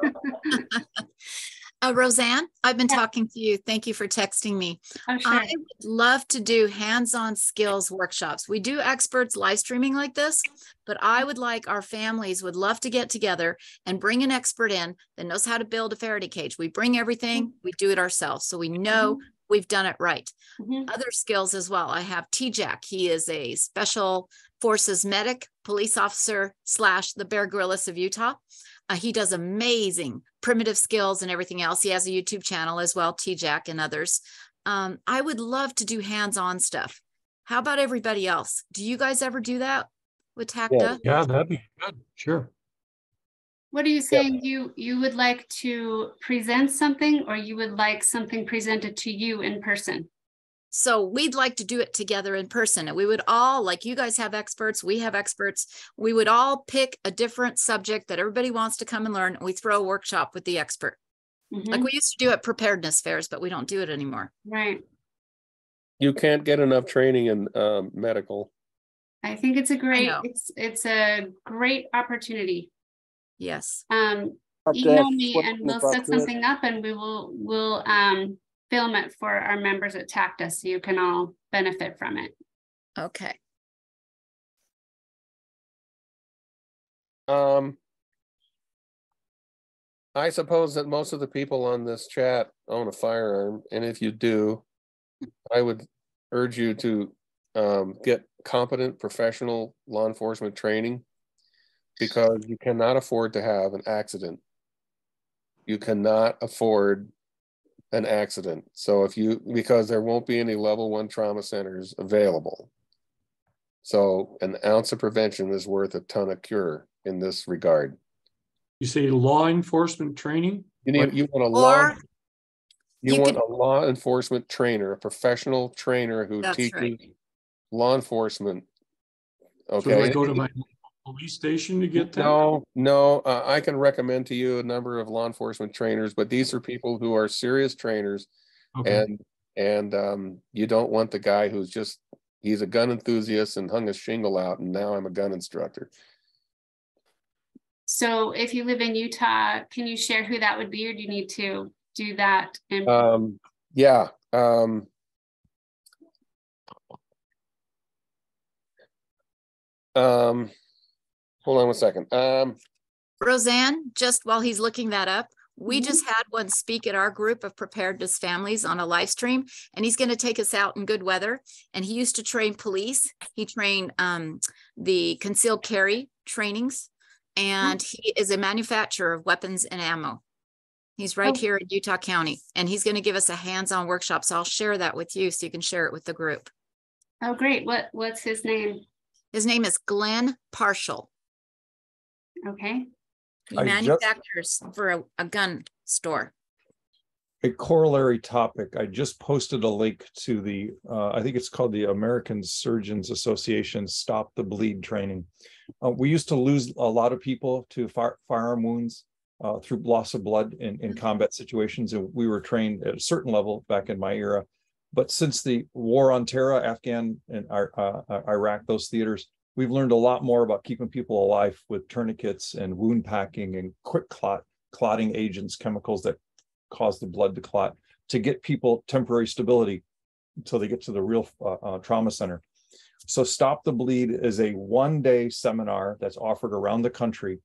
Uh, Roseanne, I've been Yeah. talking to you. Thank you for texting me. Oh, sure. I would love to do hands-on skills workshops. We do experts live streaming like this, but I would like our families would love to get together and bring an expert in that knows how to build a Faraday cage. We bring everything, we do it ourselves. So we know we've done it right. Mhm. Other skills as well. I have TJAC. He is a special forces medic, police officer slash the Bear Grylls of Utah. Uh, he does amazing primitive skills and everything else. He has a YouTube channel as well, TJack and others. Um, I would love to do hands-on stuff. How about everybody else? Do you guys ever do that with TACDA? Yeah, that'd be good. Sure. What are you saying? You, you would like to present something or you would like something presented to you in person? So we'd like to do it together in person. And we would all, like you guys have experts, we have experts. We would all pick a different subject that everybody wants to come and learn. And we throw a workshop with the expert. Like Mhm. we used to do at preparedness fairs, but we don't do it anymore. Right. You can't get enough training in, um, medical. I think it's a great, it's, it's a great opportunity. Yes. Um, email me and we'll set something up and we will, we'll, um, film it for our members at TACDA so you can all benefit from it. Okay. Um. I suppose that most of the people on this chat own a firearm, and if you do, I would urge you to um get competent professional law enforcement training. Because you cannot afford to have an accident. You cannot afford an accident. So if you, because there won't be any level one trauma centers available. So an ounce of prevention is worth a ton of cure in this regard. You say law enforcement training? You need, What- you want a law, Or you you want could- a law enforcement trainer, a professional trainer who That's right. teaches law enforcement. So I Okay, go to my police station to get that? no, no, uh, I can recommend to you a number of law enforcement trainers, but these are people who are serious trainers Okay, and, and, um, you don't want the guy who's just, he's a gun enthusiast and hung a shingle out and now I'm a gun instructor. So if you live in Utah, can you share who that would be or do you need to do that? And Um, yeah, um. Um, hold on one second. Um, Roseanne, just while he's looking that up, we Mhm. just had one speak at our group of preparedness families on a live stream, and he's going to take us out in good weather. And he used to train police. He trained um, the concealed carry trainings, and he is a manufacturer of weapons and ammo. He's right Oh. here in Utah County, and he's going to give us a hands-on workshop. So I'll share that with you so you can share it with the group. oh, great. What, what's his name? His name is Glenn Partial. Okay. He I just- for a, a gun store. a corollary topic, I just posted a link to the, uh, I think it's called the American Surgeons Association Stop the Bleed training. Uh, we used to lose a lot of people to fire, firearm wounds uh, through loss of blood in, in combat situations, and we were trained at a certain level back in my era. But since the war on terror, Afghan and uh, Iraq, those theaters, we've learned a lot more about keeping people alive with tourniquets and wound packing and quick clot clotting agents, chemicals that cause the blood to clot to get people temporary stability until they get to the real uh, uh, trauma center. So Stop the Bleed is a one day seminar that's offered around the country.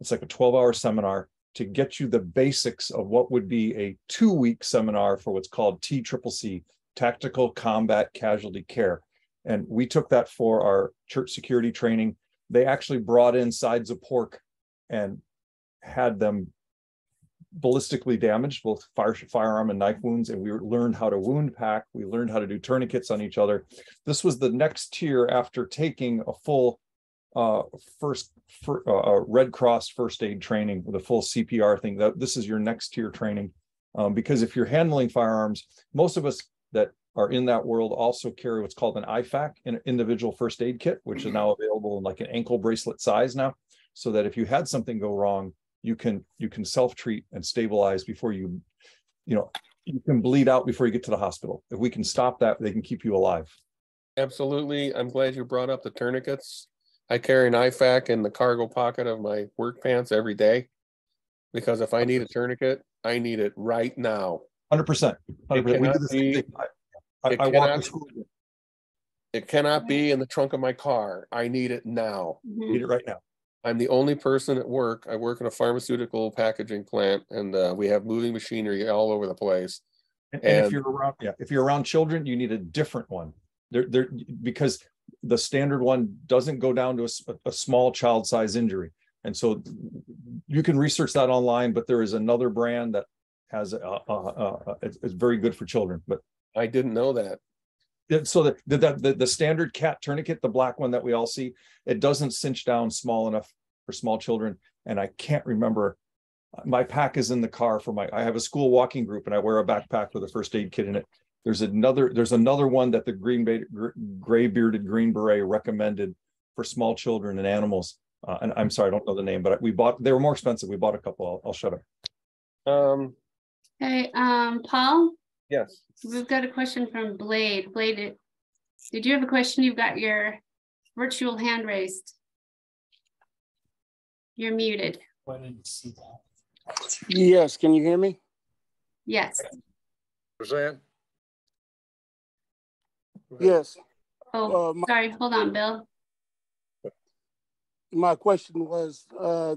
It's like a 12 hour seminar to get you the basics of what would be a two week seminar for what's called TCCC, Tactical Combat Casualty Care. And we took that for our church security training. They actually brought in sides of pork and had them ballistically damaged, both fire, firearm and knife wounds, and we learned how to wound pack. We learned how to do tourniquets on each other. This was the next tier after taking a full uh, first for, uh, uh Red Cross first aid training with a full CPR thing. That this is your next tier training, um, because if you're handling firearms, most of us that are in that world also carry what's called an IFAK, an individual first aid kit, which is now available in like an ankle bracelet size now, so that if you had something go wrong, you can you can self-treat and stabilize before you you know you can bleed out before you get to the hospital. If we can stop that they can keep you alive. Absolutely. I'm glad you brought up the tourniquets. I carry an ifak in the cargo pocket of my work pants every day because if i need a tourniquet i need it right now. 100% 100%, we do the same thing. I, I, I walk to school it cannot be in the trunk of my car i need it now need it right now I'm the only person at work. I work in a pharmaceutical packaging plant, and uh, we have moving machinery all over the place. And, and, if you're around, yeah, if you're around children, you need a different one. There, there, because the standard one doesn't go down to a, a small child size injury, and so you can research that online. But there is another brand that has a, a, a, it's, it's very good for children. But I didn't know that so the, the the the standard cat tourniquet, the black one that we all see, it doesn't cinch down small enough for small children. And I can't remember. My pack is in the car for my. I have a school walking group, and I wear a backpack with a first aid kit in it. There's another. There's another one that the green gray bearded green beret recommended for small children and animals. Uh, and I'm sorry, I don't know the name, but we bought. They were more expensive. We bought a couple. I'll, I'll shut up. Um. Hey, um, Paul. Yes. We've got a question from Blade. Blade, did you have a question? You've got your virtual hand raised. You're muted. I didn't see that. Yes, can you hear me? Yes. Present. Yes. Oh, uh, my, sorry. Hold on, Bill. My question was, uh,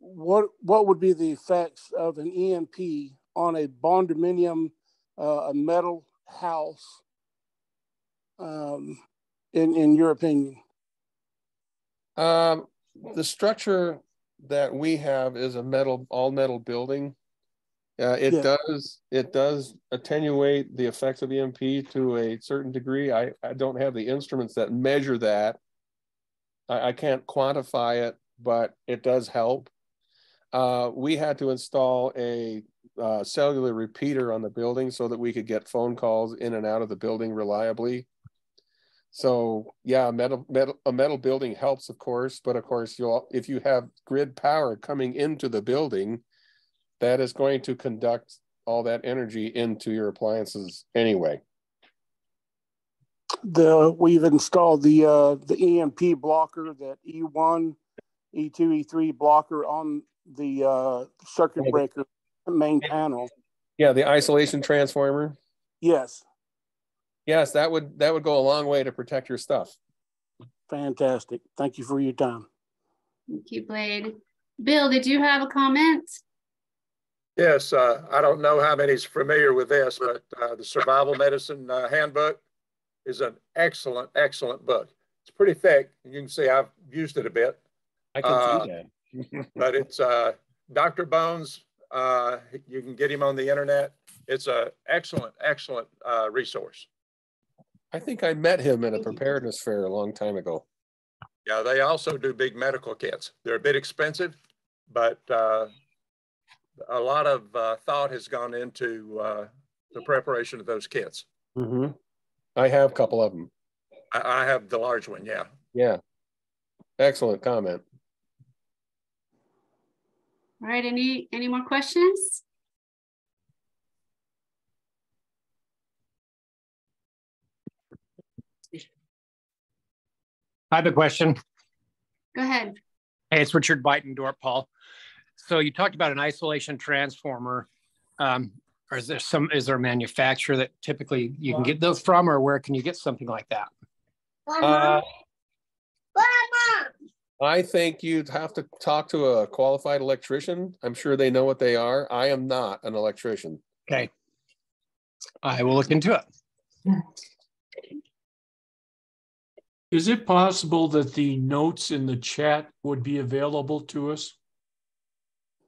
what what would be the effects of an EMP on a barndominium uh, a metal house um, in in your opinion? Um, the structure that we have is a metal all metal building. Uh, it yeah. does it does attenuate the effects of EMP to a certain degree. I, I don't have the instruments that measure that. I, I can't quantify it, but it does help. Uh, we had to install a uh, cellular repeater on the building so that we could get phone calls in and out of the building reliably. So yeah, metal, metal, a metal building helps, of course, but of course, you'll if you have grid power coming into the building, that is going to conduct all that energy into your appliances anyway. The we've installed the uh, the EMP blocker, that E1, E2, E3 blocker on the uh, circuit breaker main panel. Yeah, the isolation transformer. Yes. Yes, that would that would go a long way to protect your stuff. Fantastic. Thank you for your time. Thank you, Blade. Bill, did you have a comment? Yes, uh, I don't know how many's familiar with this, but uh, the Survival Medicine uh, Handbook is an excellent, excellent book. It's pretty thick. You can see I've used it a bit. I can see uh, that. but it's uh, Dr. Bones uh, you can get him on the internet. It's a excellent, excellent uh, resource. I think I met him at a preparedness fair a long time ago. Yeah, they also do big medical kits. They're a bit expensive, but uh, a lot of uh, thought has gone into uh, the preparation of those kits. Mm-hmm. I have a couple of them. I, I have the large one, yeah. Yeah. Excellent comment. All right, any, any more questions? I have a question. Go ahead. Hey, it's Richard Beitendorf, Paul. So you talked about an isolation transformer. Um, or is there some, is there a manufacturer that typically you can get those from, or where can you get something like that? Uh, I think you'd have to talk to a qualified electrician. I'm sure they know what they are. I am not an electrician. Okay. I will look into it. Is it possible that the notes in the chat would be available to us?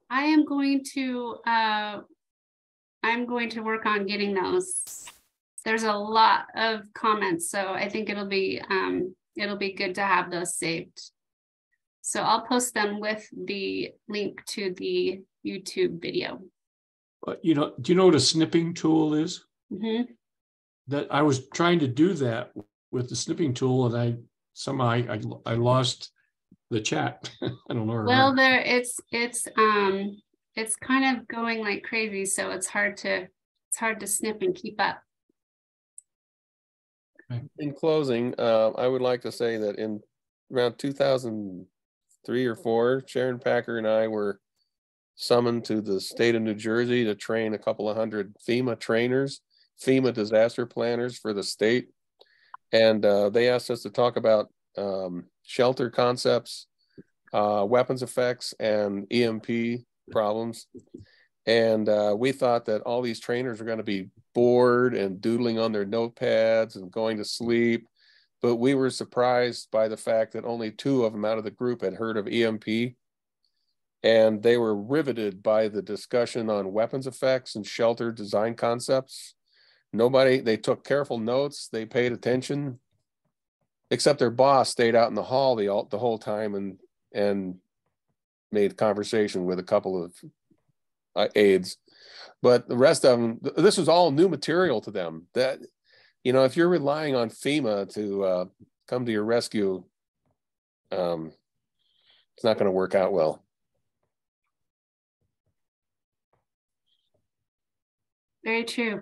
I am going to, uh, I'm going to work on getting those. There's a lot of comments, so I think it'll be, um, it'll be good to have those saved. So I'll post them with the link to the YouTube video. But you know, do you know what a snipping tool is? Mhm. That I was trying to do that with the snipping tool and I somehow I, I, I lost the chat. I don't know. where- Well, there, it's, it's, um, it's kind of going like crazy, so it's hard to, it's hard to snip and keep up. In closing, uh, I would like to say that in around two thousand three or four, Sharon Packer and I were summoned to the state of New Jersey to train a couple of hundred FEMA trainers, FEMA disaster planners for the state. And uh, they asked us to talk about um, shelter concepts, uh, weapons effects, and EMP problems. And uh, we thought that all these trainers were going to be bored and doodling on their notepads and going to sleep. But we were surprised by the fact that only two of them out of the group had heard of EMP. And they were riveted by the discussion on weapons effects and shelter design concepts. Nobody, they took careful notes, they paid attention, except their boss stayed out in the hall the, the whole time and, and made conversation with a couple of uh, aides. But the rest of them, this was all new material to them. That, you know, if you're relying on FEMA to uh, come to your rescue, um, it's not going to work out well. Very true.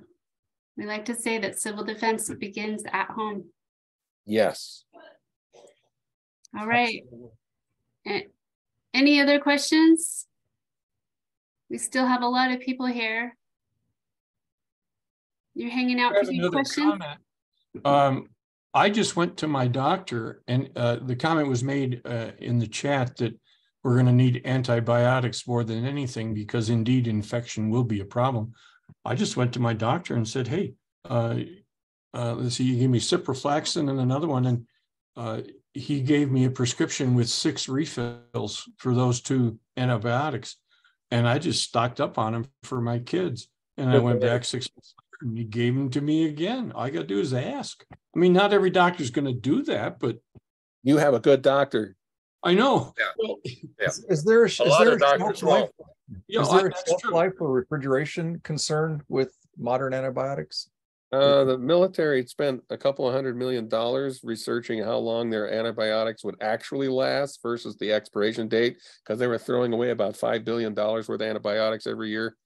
We like to say that civil defense begins at home. Yes. All right. Any other questions? We still have a lot of people here. You're hanging out I for your another question? comment. Um, I just went to my doctor and uh, the comment was made uh, in the chat that we're going to need antibiotics more than anything because indeed infection will be a problem. I just went to my doctor and said, hey, uh, uh, let's see, you gave me ciprofloxacin and another one, and uh, he gave me a prescription with six refills for those two antibiotics. And I just stocked up on them for my kids. And I went back six months later and he gave them to me again. All I got to do is ask. I mean, not every doctor's going to do that, but You have a good doctor. I know. Yeah. Well, Yeah. Is is there, a A is lot there of a doctors shelf life? won't. you know, Is I- there a shelf life or refrigeration concern with modern antibiotics? Uh, the military spent a couple of hundred million dollars researching how long their antibiotics would actually last versus the expiration date, because they were throwing away about five billion dollars worth of antibiotics every year.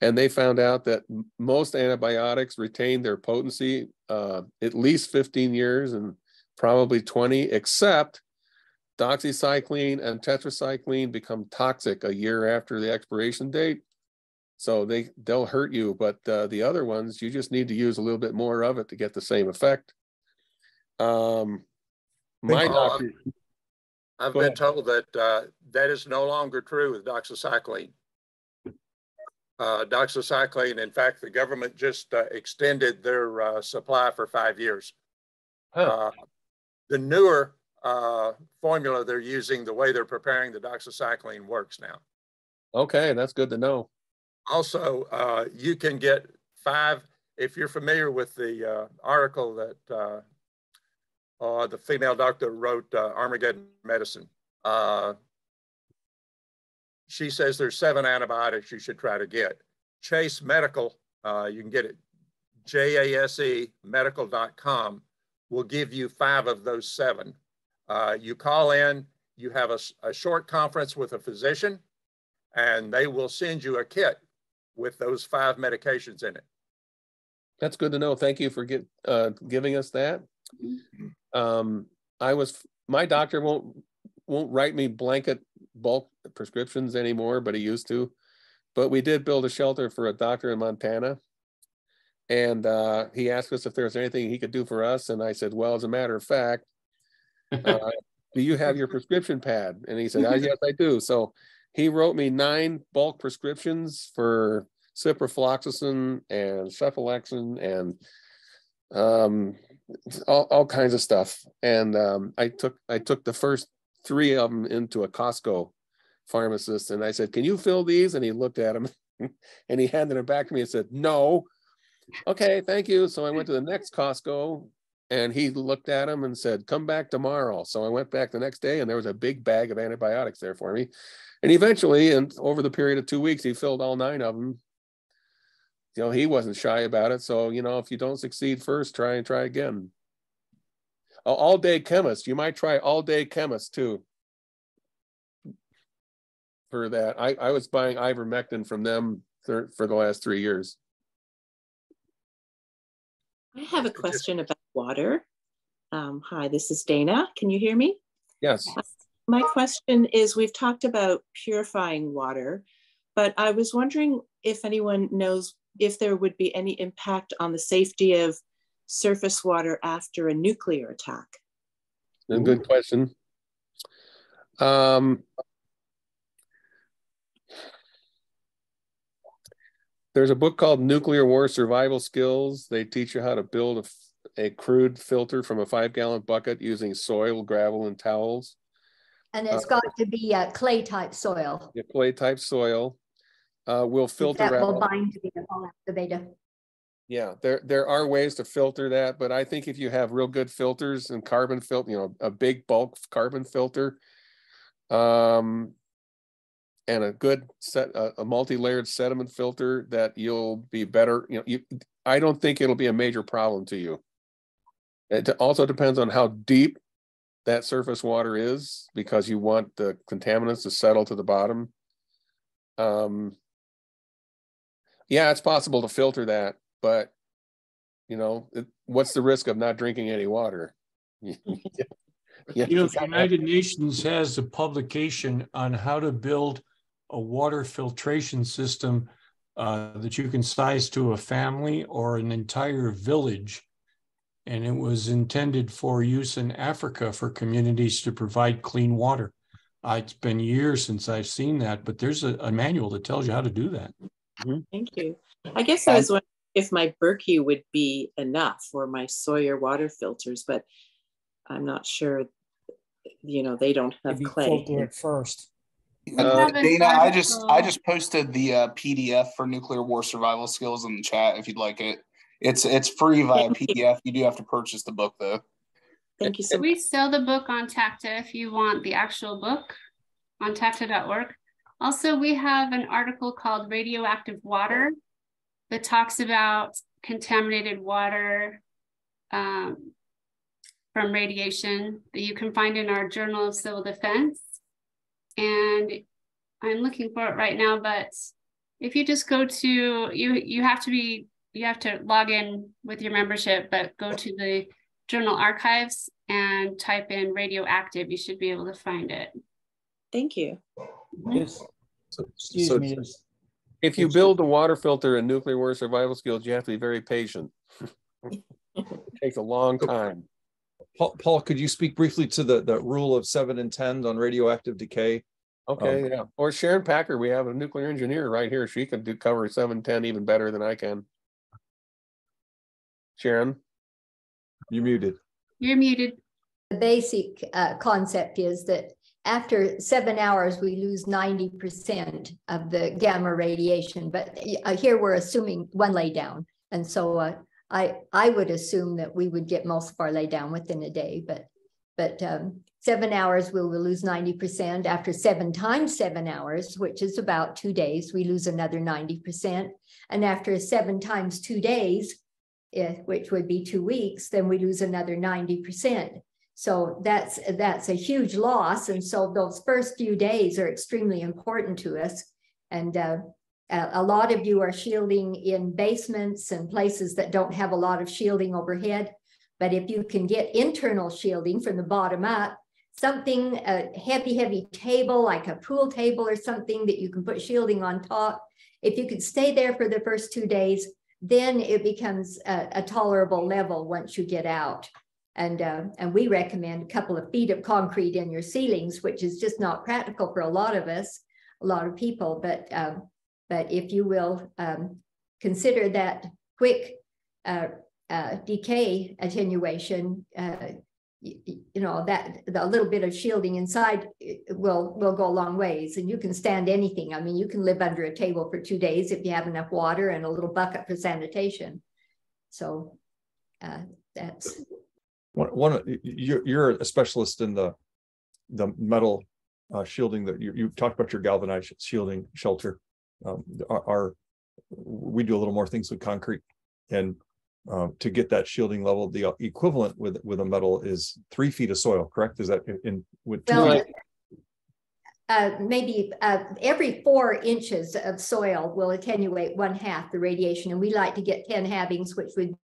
And they found out that most antibiotics retain their potency uh, at least fifteen years and probably twenty, except doxycycline and tetracycline become toxic a year after the expiration date. So they, they'll hurt you, but uh, the other ones, you just need to use a little bit more of it to get the same effect. Um, my doctor, I've Go been ahead. told that uh, that is no longer true with doxycycline. Uh, doxycycline, in fact, the government just uh, extended their uh, supply for five years. Huh. Uh, The newer uh, formula they're using, the way they're preparing the doxycycline works now. okay, that's good to know. Also, uh, you can get five, if you're familiar with the uh, article that uh, uh, the female doctor wrote, uh, Armageddon Medicine. She says there's seven antibiotics you should try to get. Jase Medical, uh, you can get it, J-A-S-E medical.com will give you five of those seven. Uh, you call in, you have a, a short conference with a physician, and they will send you a kit with those five medications in it. That's good to know. Thank you for get, uh, giving us that. Um, I was, my doctor won't, won't write me blanket bulk prescriptions anymore, but he used to. But we did build a shelter for a doctor in Montana. And uh, he asked us if there was anything he could do for us. And I said, well, as a matter of fact, uh, do you have your prescription pad? And he said, ah, yes, I do. So he wrote me nine bulk prescriptions for ciprofloxacin and cephalexin and um, all, all kinds of stuff. And um, I took I took the first three of them into a Costco pharmacist, and I said, "Can you fill these?" And he looked at them, and he handed them back to me and said, "No." Okay, thank you. So I went to the next Costco, and he looked at them and said, "Come back tomorrow." So I went back the next day, and there was a big bag of antibiotics there for me. And eventually, and over the period of two weeks, he filled all nine of them. You know, he wasn't shy about it. So, you know, if you don't succeed first, try and try again. All day chemist, you might try all day chemist too. For that, I, I was buying ivermectin from them for, for the last three years. I have a question about water. Um, hi, this is Dana. Can you hear me? Yes. My question is we've talked about purifying water, but I was wondering if anyone knows if there would be any impact on the safety of surface water after a nuclear attack. A good question. Um, there's a book called Nuclear War Survival Skills. They teach you how to build a, a crude filter from a five gallon bucket using soil, gravel, and towels. And it's uh, got to be a clay type soil. Yeah, clay type soil. Uh, we'll filter that will bind to the activator. Yeah, there there are ways to filter that, but I think if you have real good filters and carbon filter, you know, a big bulk carbon filter, um, and a good set a, a multi-layered sediment filter, that you'll be better. You know, you I don't think it'll be a major problem to you. It also depends on how deep that surface water is because you want the contaminants to settle to the bottom. Um, yeah, it's possible to filter that, but you know, it, what's the risk of not drinking any water? You know, the United Nations has a publication on how to build a water filtration system uh, that you can size to a family or an entire village and it was intended for use in Africa for communities to provide clean water. Uh, it's been years since I've seen that, but there's a, a manual that tells you how to do that. Mm-hmm. Thank you. I guess I was wondering if my Berkey would be enough for my Sawyer water filters, but I'm not sure. You know, they don't have Maybe clay. Filter it first. Uh, Dana, I just I just posted the uh, PDF for nuclear war survival skills in the chat if you'd like it. It's it's free via PDF. You do have to purchase the book though. Thank you so much. We sell the book on TACDA if you want the actual book on tacda.org. Also, we have an article called Radioactive Water that talks about contaminated water um, from radiation that you can find in our Journal of Civil Defense. And I'm looking for it right now, but if you just go to you you have to be you have to log in with your membership, but go to the journal archives and type in radioactive. You should be able to find it. Thank you. Yes. So, Excuse so me. If you build a water filter in nuclear war survival skills, you have to be very patient. it takes a long time. Paul, Paul, could you speak briefly to the, the rule of seven and 10 on radioactive decay? Okay, um, yeah. Or Sharon Packer, we have a nuclear engineer right here. She can do cover 710 even better than I can. Sharon? You're muted. You're muted. The basic uh, concept is that after seven hours, we lose 90% of the gamma radiation. But uh, here we're assuming one lay down. And so uh, I, I would assume that we would get most of our lay down within a day. But, but um, seven hours, we will lose 90%. After seven times seven hours, which is about two days, we lose another 90%. And after seven times two days, eh, which would be two weeks, then we lose another 90%. So that's that's a huge loss. And so those first few days are extremely important to us. And uh, a lot of you are shielding in basements and places that don't have a lot of shielding overhead. But if you can get internal shielding from the bottom up, something, a heavy, heavy table, like a pool table or something that you can put shielding on top, if you could stay there for the first two days, then it becomes a, a tolerable level once you get out. And, uh, and we recommend a couple of feet of concrete in your ceilings, which is just not practical for a lot of us, a lot of people. But, um, but if you will um, consider that quick uh, uh, decay attenuation, uh, you, you know that the little bit of shielding inside will will go a long ways. And you can stand anything. I mean you can live under a table for two days if you have enough water and a little bucket for sanitation. So uh, that's one, one you're, you're a specialist in the the metal uh, shielding that you, you talked about your galvanized shielding shelter um, our, our we do a little more things with concrete and uh, to get that shielding level, the equivalent with with a metal is three feet of soil. Correct? Is that in, with well, uh, maybe uh, every four inches of soil will attenuate one half the radiation, and we like to get ten halvings, which would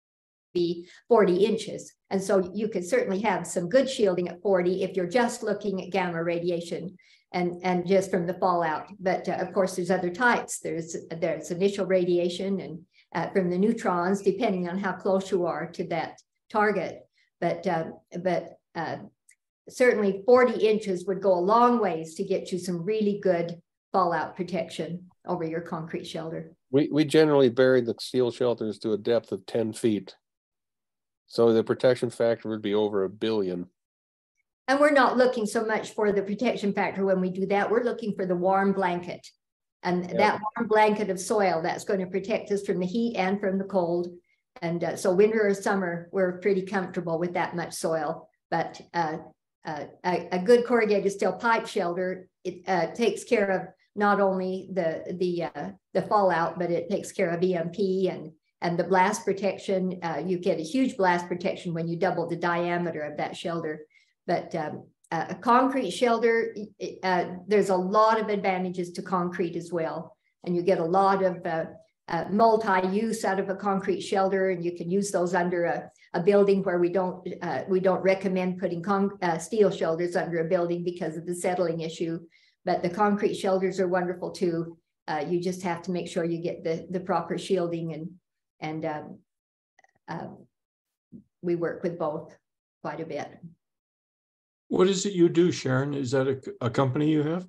be 40 inches. And so you could certainly have some good shielding at 40 if you're just looking at gamma radiation and, and just from the fallout. But uh, of course, there's other types. There's there's initial radiation and uh, from the neutrons, depending on how close you are to that target. But, uh, but uh, certainly 40 inches would go a long ways to get you some really good fallout protection over your concrete shelter. We, we generally bury the steel shelters to a depth of 10 feet. So the protection factor would be over a billion. And we're not looking so much for the protection factor when we do that. We're looking for the warm blanket. And that warm blanket of soil that's going to protect us from the heat and from the cold. And uh, so winter or summer, we're pretty comfortable with that much soil. But uh, uh, a, a, good corrugated steel pipe shelter, it uh, takes care of not only the the uh, the fallout, but it takes care of EMP and and the blast protection. Uh, you get a huge blast protection when you double the diameter of that shelter. But um, a concrete shelter, uh, there's a lot of advantages to concrete as well. And you get a lot of uh, uh, multi-use out of a concrete shelter, and you can use those under a, a building where we don't uh, we don't recommend putting uh, steel shelters under a building because of the settling issue. But the concrete shelters are wonderful too. Uh, you just have to make sure you get the the proper shielding and and um, um we work with both quite a bit. What is it you do, Sharon? Is that a, a company you have?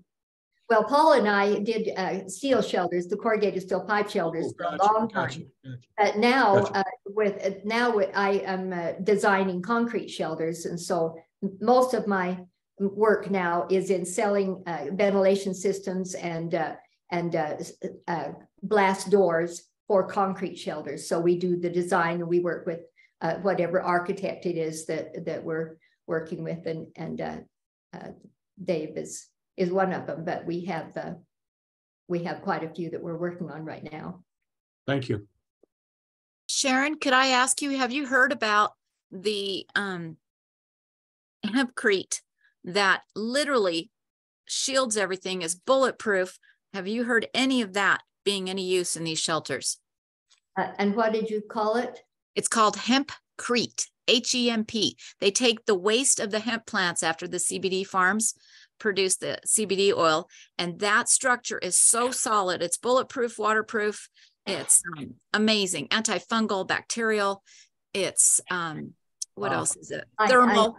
Well, Paul and I did uh, steel shelters, the corrugated steel pipe shelters oh, for a long time. Gotcha, gotcha. But now, gotcha. uh, with uh, now I am uh, designing concrete shelters, and so most of my work now is in selling uh, ventilation systems and uh, and blast doors for concrete shelters. So we do the design, and we work with whatever architect it is that that we're working with, and and uh, uh, Dave is is one of them. But we have uh, we have quite a few that we're working on right now. Thank you, Sharon. Could I ask you? Have you heard about the um, hempcrete that literally shields everything, is bulletproof? Have you heard any of that being any use in these shelters? Uh, and what did you call it? It's called hempcrete. HEMP. They take the waste of the hemp plants after the CBD farms produce the CBD oil, and that structure is so solid. It's bulletproof, waterproof. It's um, amazing. Antifungal, bacterial. It's um, what wow. else is it? Thermal.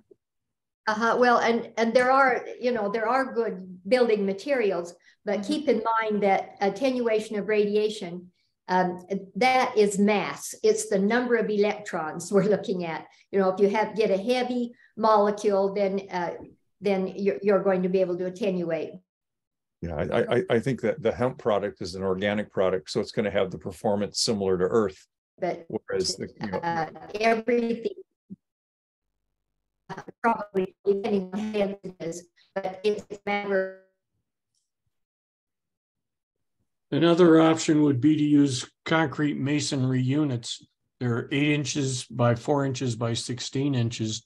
Uh-huh. Well, and and there are you know there are good building materials, but mm-hmm. keep in mind that attenuation of radiation um, that is mass. It's the number of electrons we're looking at. You know, if you have get a heavy molecule, then uh, then you're, you're going to be able to attenuate. Yeah, I, I, I think that the hemp product is an organic product, so it's going to have the performance similar to earth. But whereas the, you know, uh, everything probably depending on how dense it is, but it's a matter Another option would be to use concrete masonry units. They're eight inches by four inches by sixteen inches.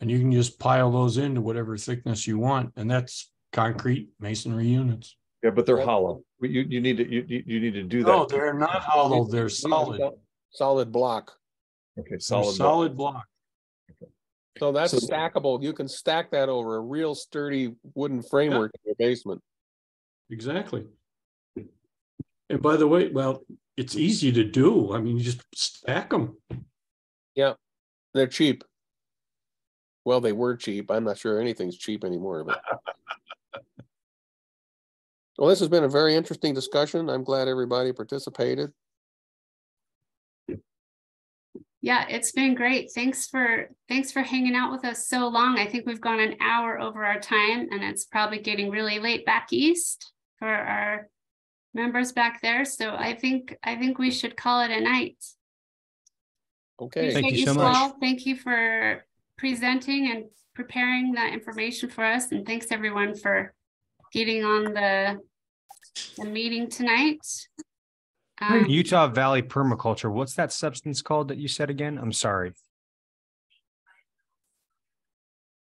And you can just pile those into whatever thickness you want, and that's concrete masonry units. Yeah, but they're hollow. You, you need to, you, you you need to do that. No, they're not hollow, they're solid. Solid block. Okay, They're solid. Solid block. So that's So- stackable. You can stack that over a real sturdy wooden framework in your basement. Exactly. And by the way, well, it's easy to do. I mean, you just stack them. Yeah, they're cheap. Well, they were cheap. I'm not sure anything's cheap anymore, but. Well, this has been a very interesting discussion. I'm glad everybody participated. Yeah, it's been great. Thanks for, thanks for hanging out with us so long. I think we've gone an hour over our time and it's probably getting really late back east for our members back there. So I think, I think we should call it a night. Okay. Thank Appreciate you so much. Saul. Thank you for presenting and preparing that information for us. And thanks everyone for getting on the, the meeting tonight. Um, Utah Valley Permaculture, what's that substance called that you said again? I'm sorry.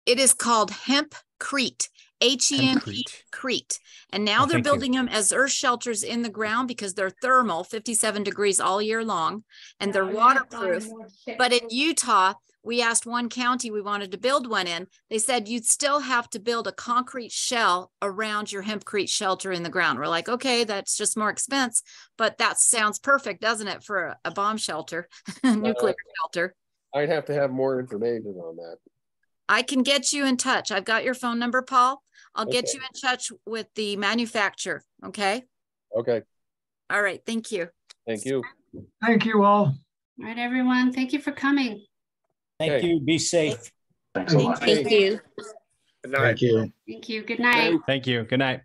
It is called hempcrete, H E M P Hempcrete. Crete. And now Oh, they're thank you. building them as earth shelters in the ground because they're thermal, 57 degrees all year long, and they're waterproof. But in Utah, we asked one county we wanted to build one in. They said you'd still have to build a concrete shell around your hempcrete shelter in the ground. We're like, okay, that's just more expense, but that sounds perfect, doesn't it, for a, a bomb shelter, uh, nuclear shelter? I'd have to have more information on that. I can get you in touch. I've got your phone number, Paul. I'll get you in touch with the manufacturer. Okay. Okay, All right. Thank you. thank you. Thank you all. All right, everyone. Thank you for coming. Thank Okay. you. Be safe. Thanks a lot. Thank you. Good night. Thank you. Good night. Thank you. Good night.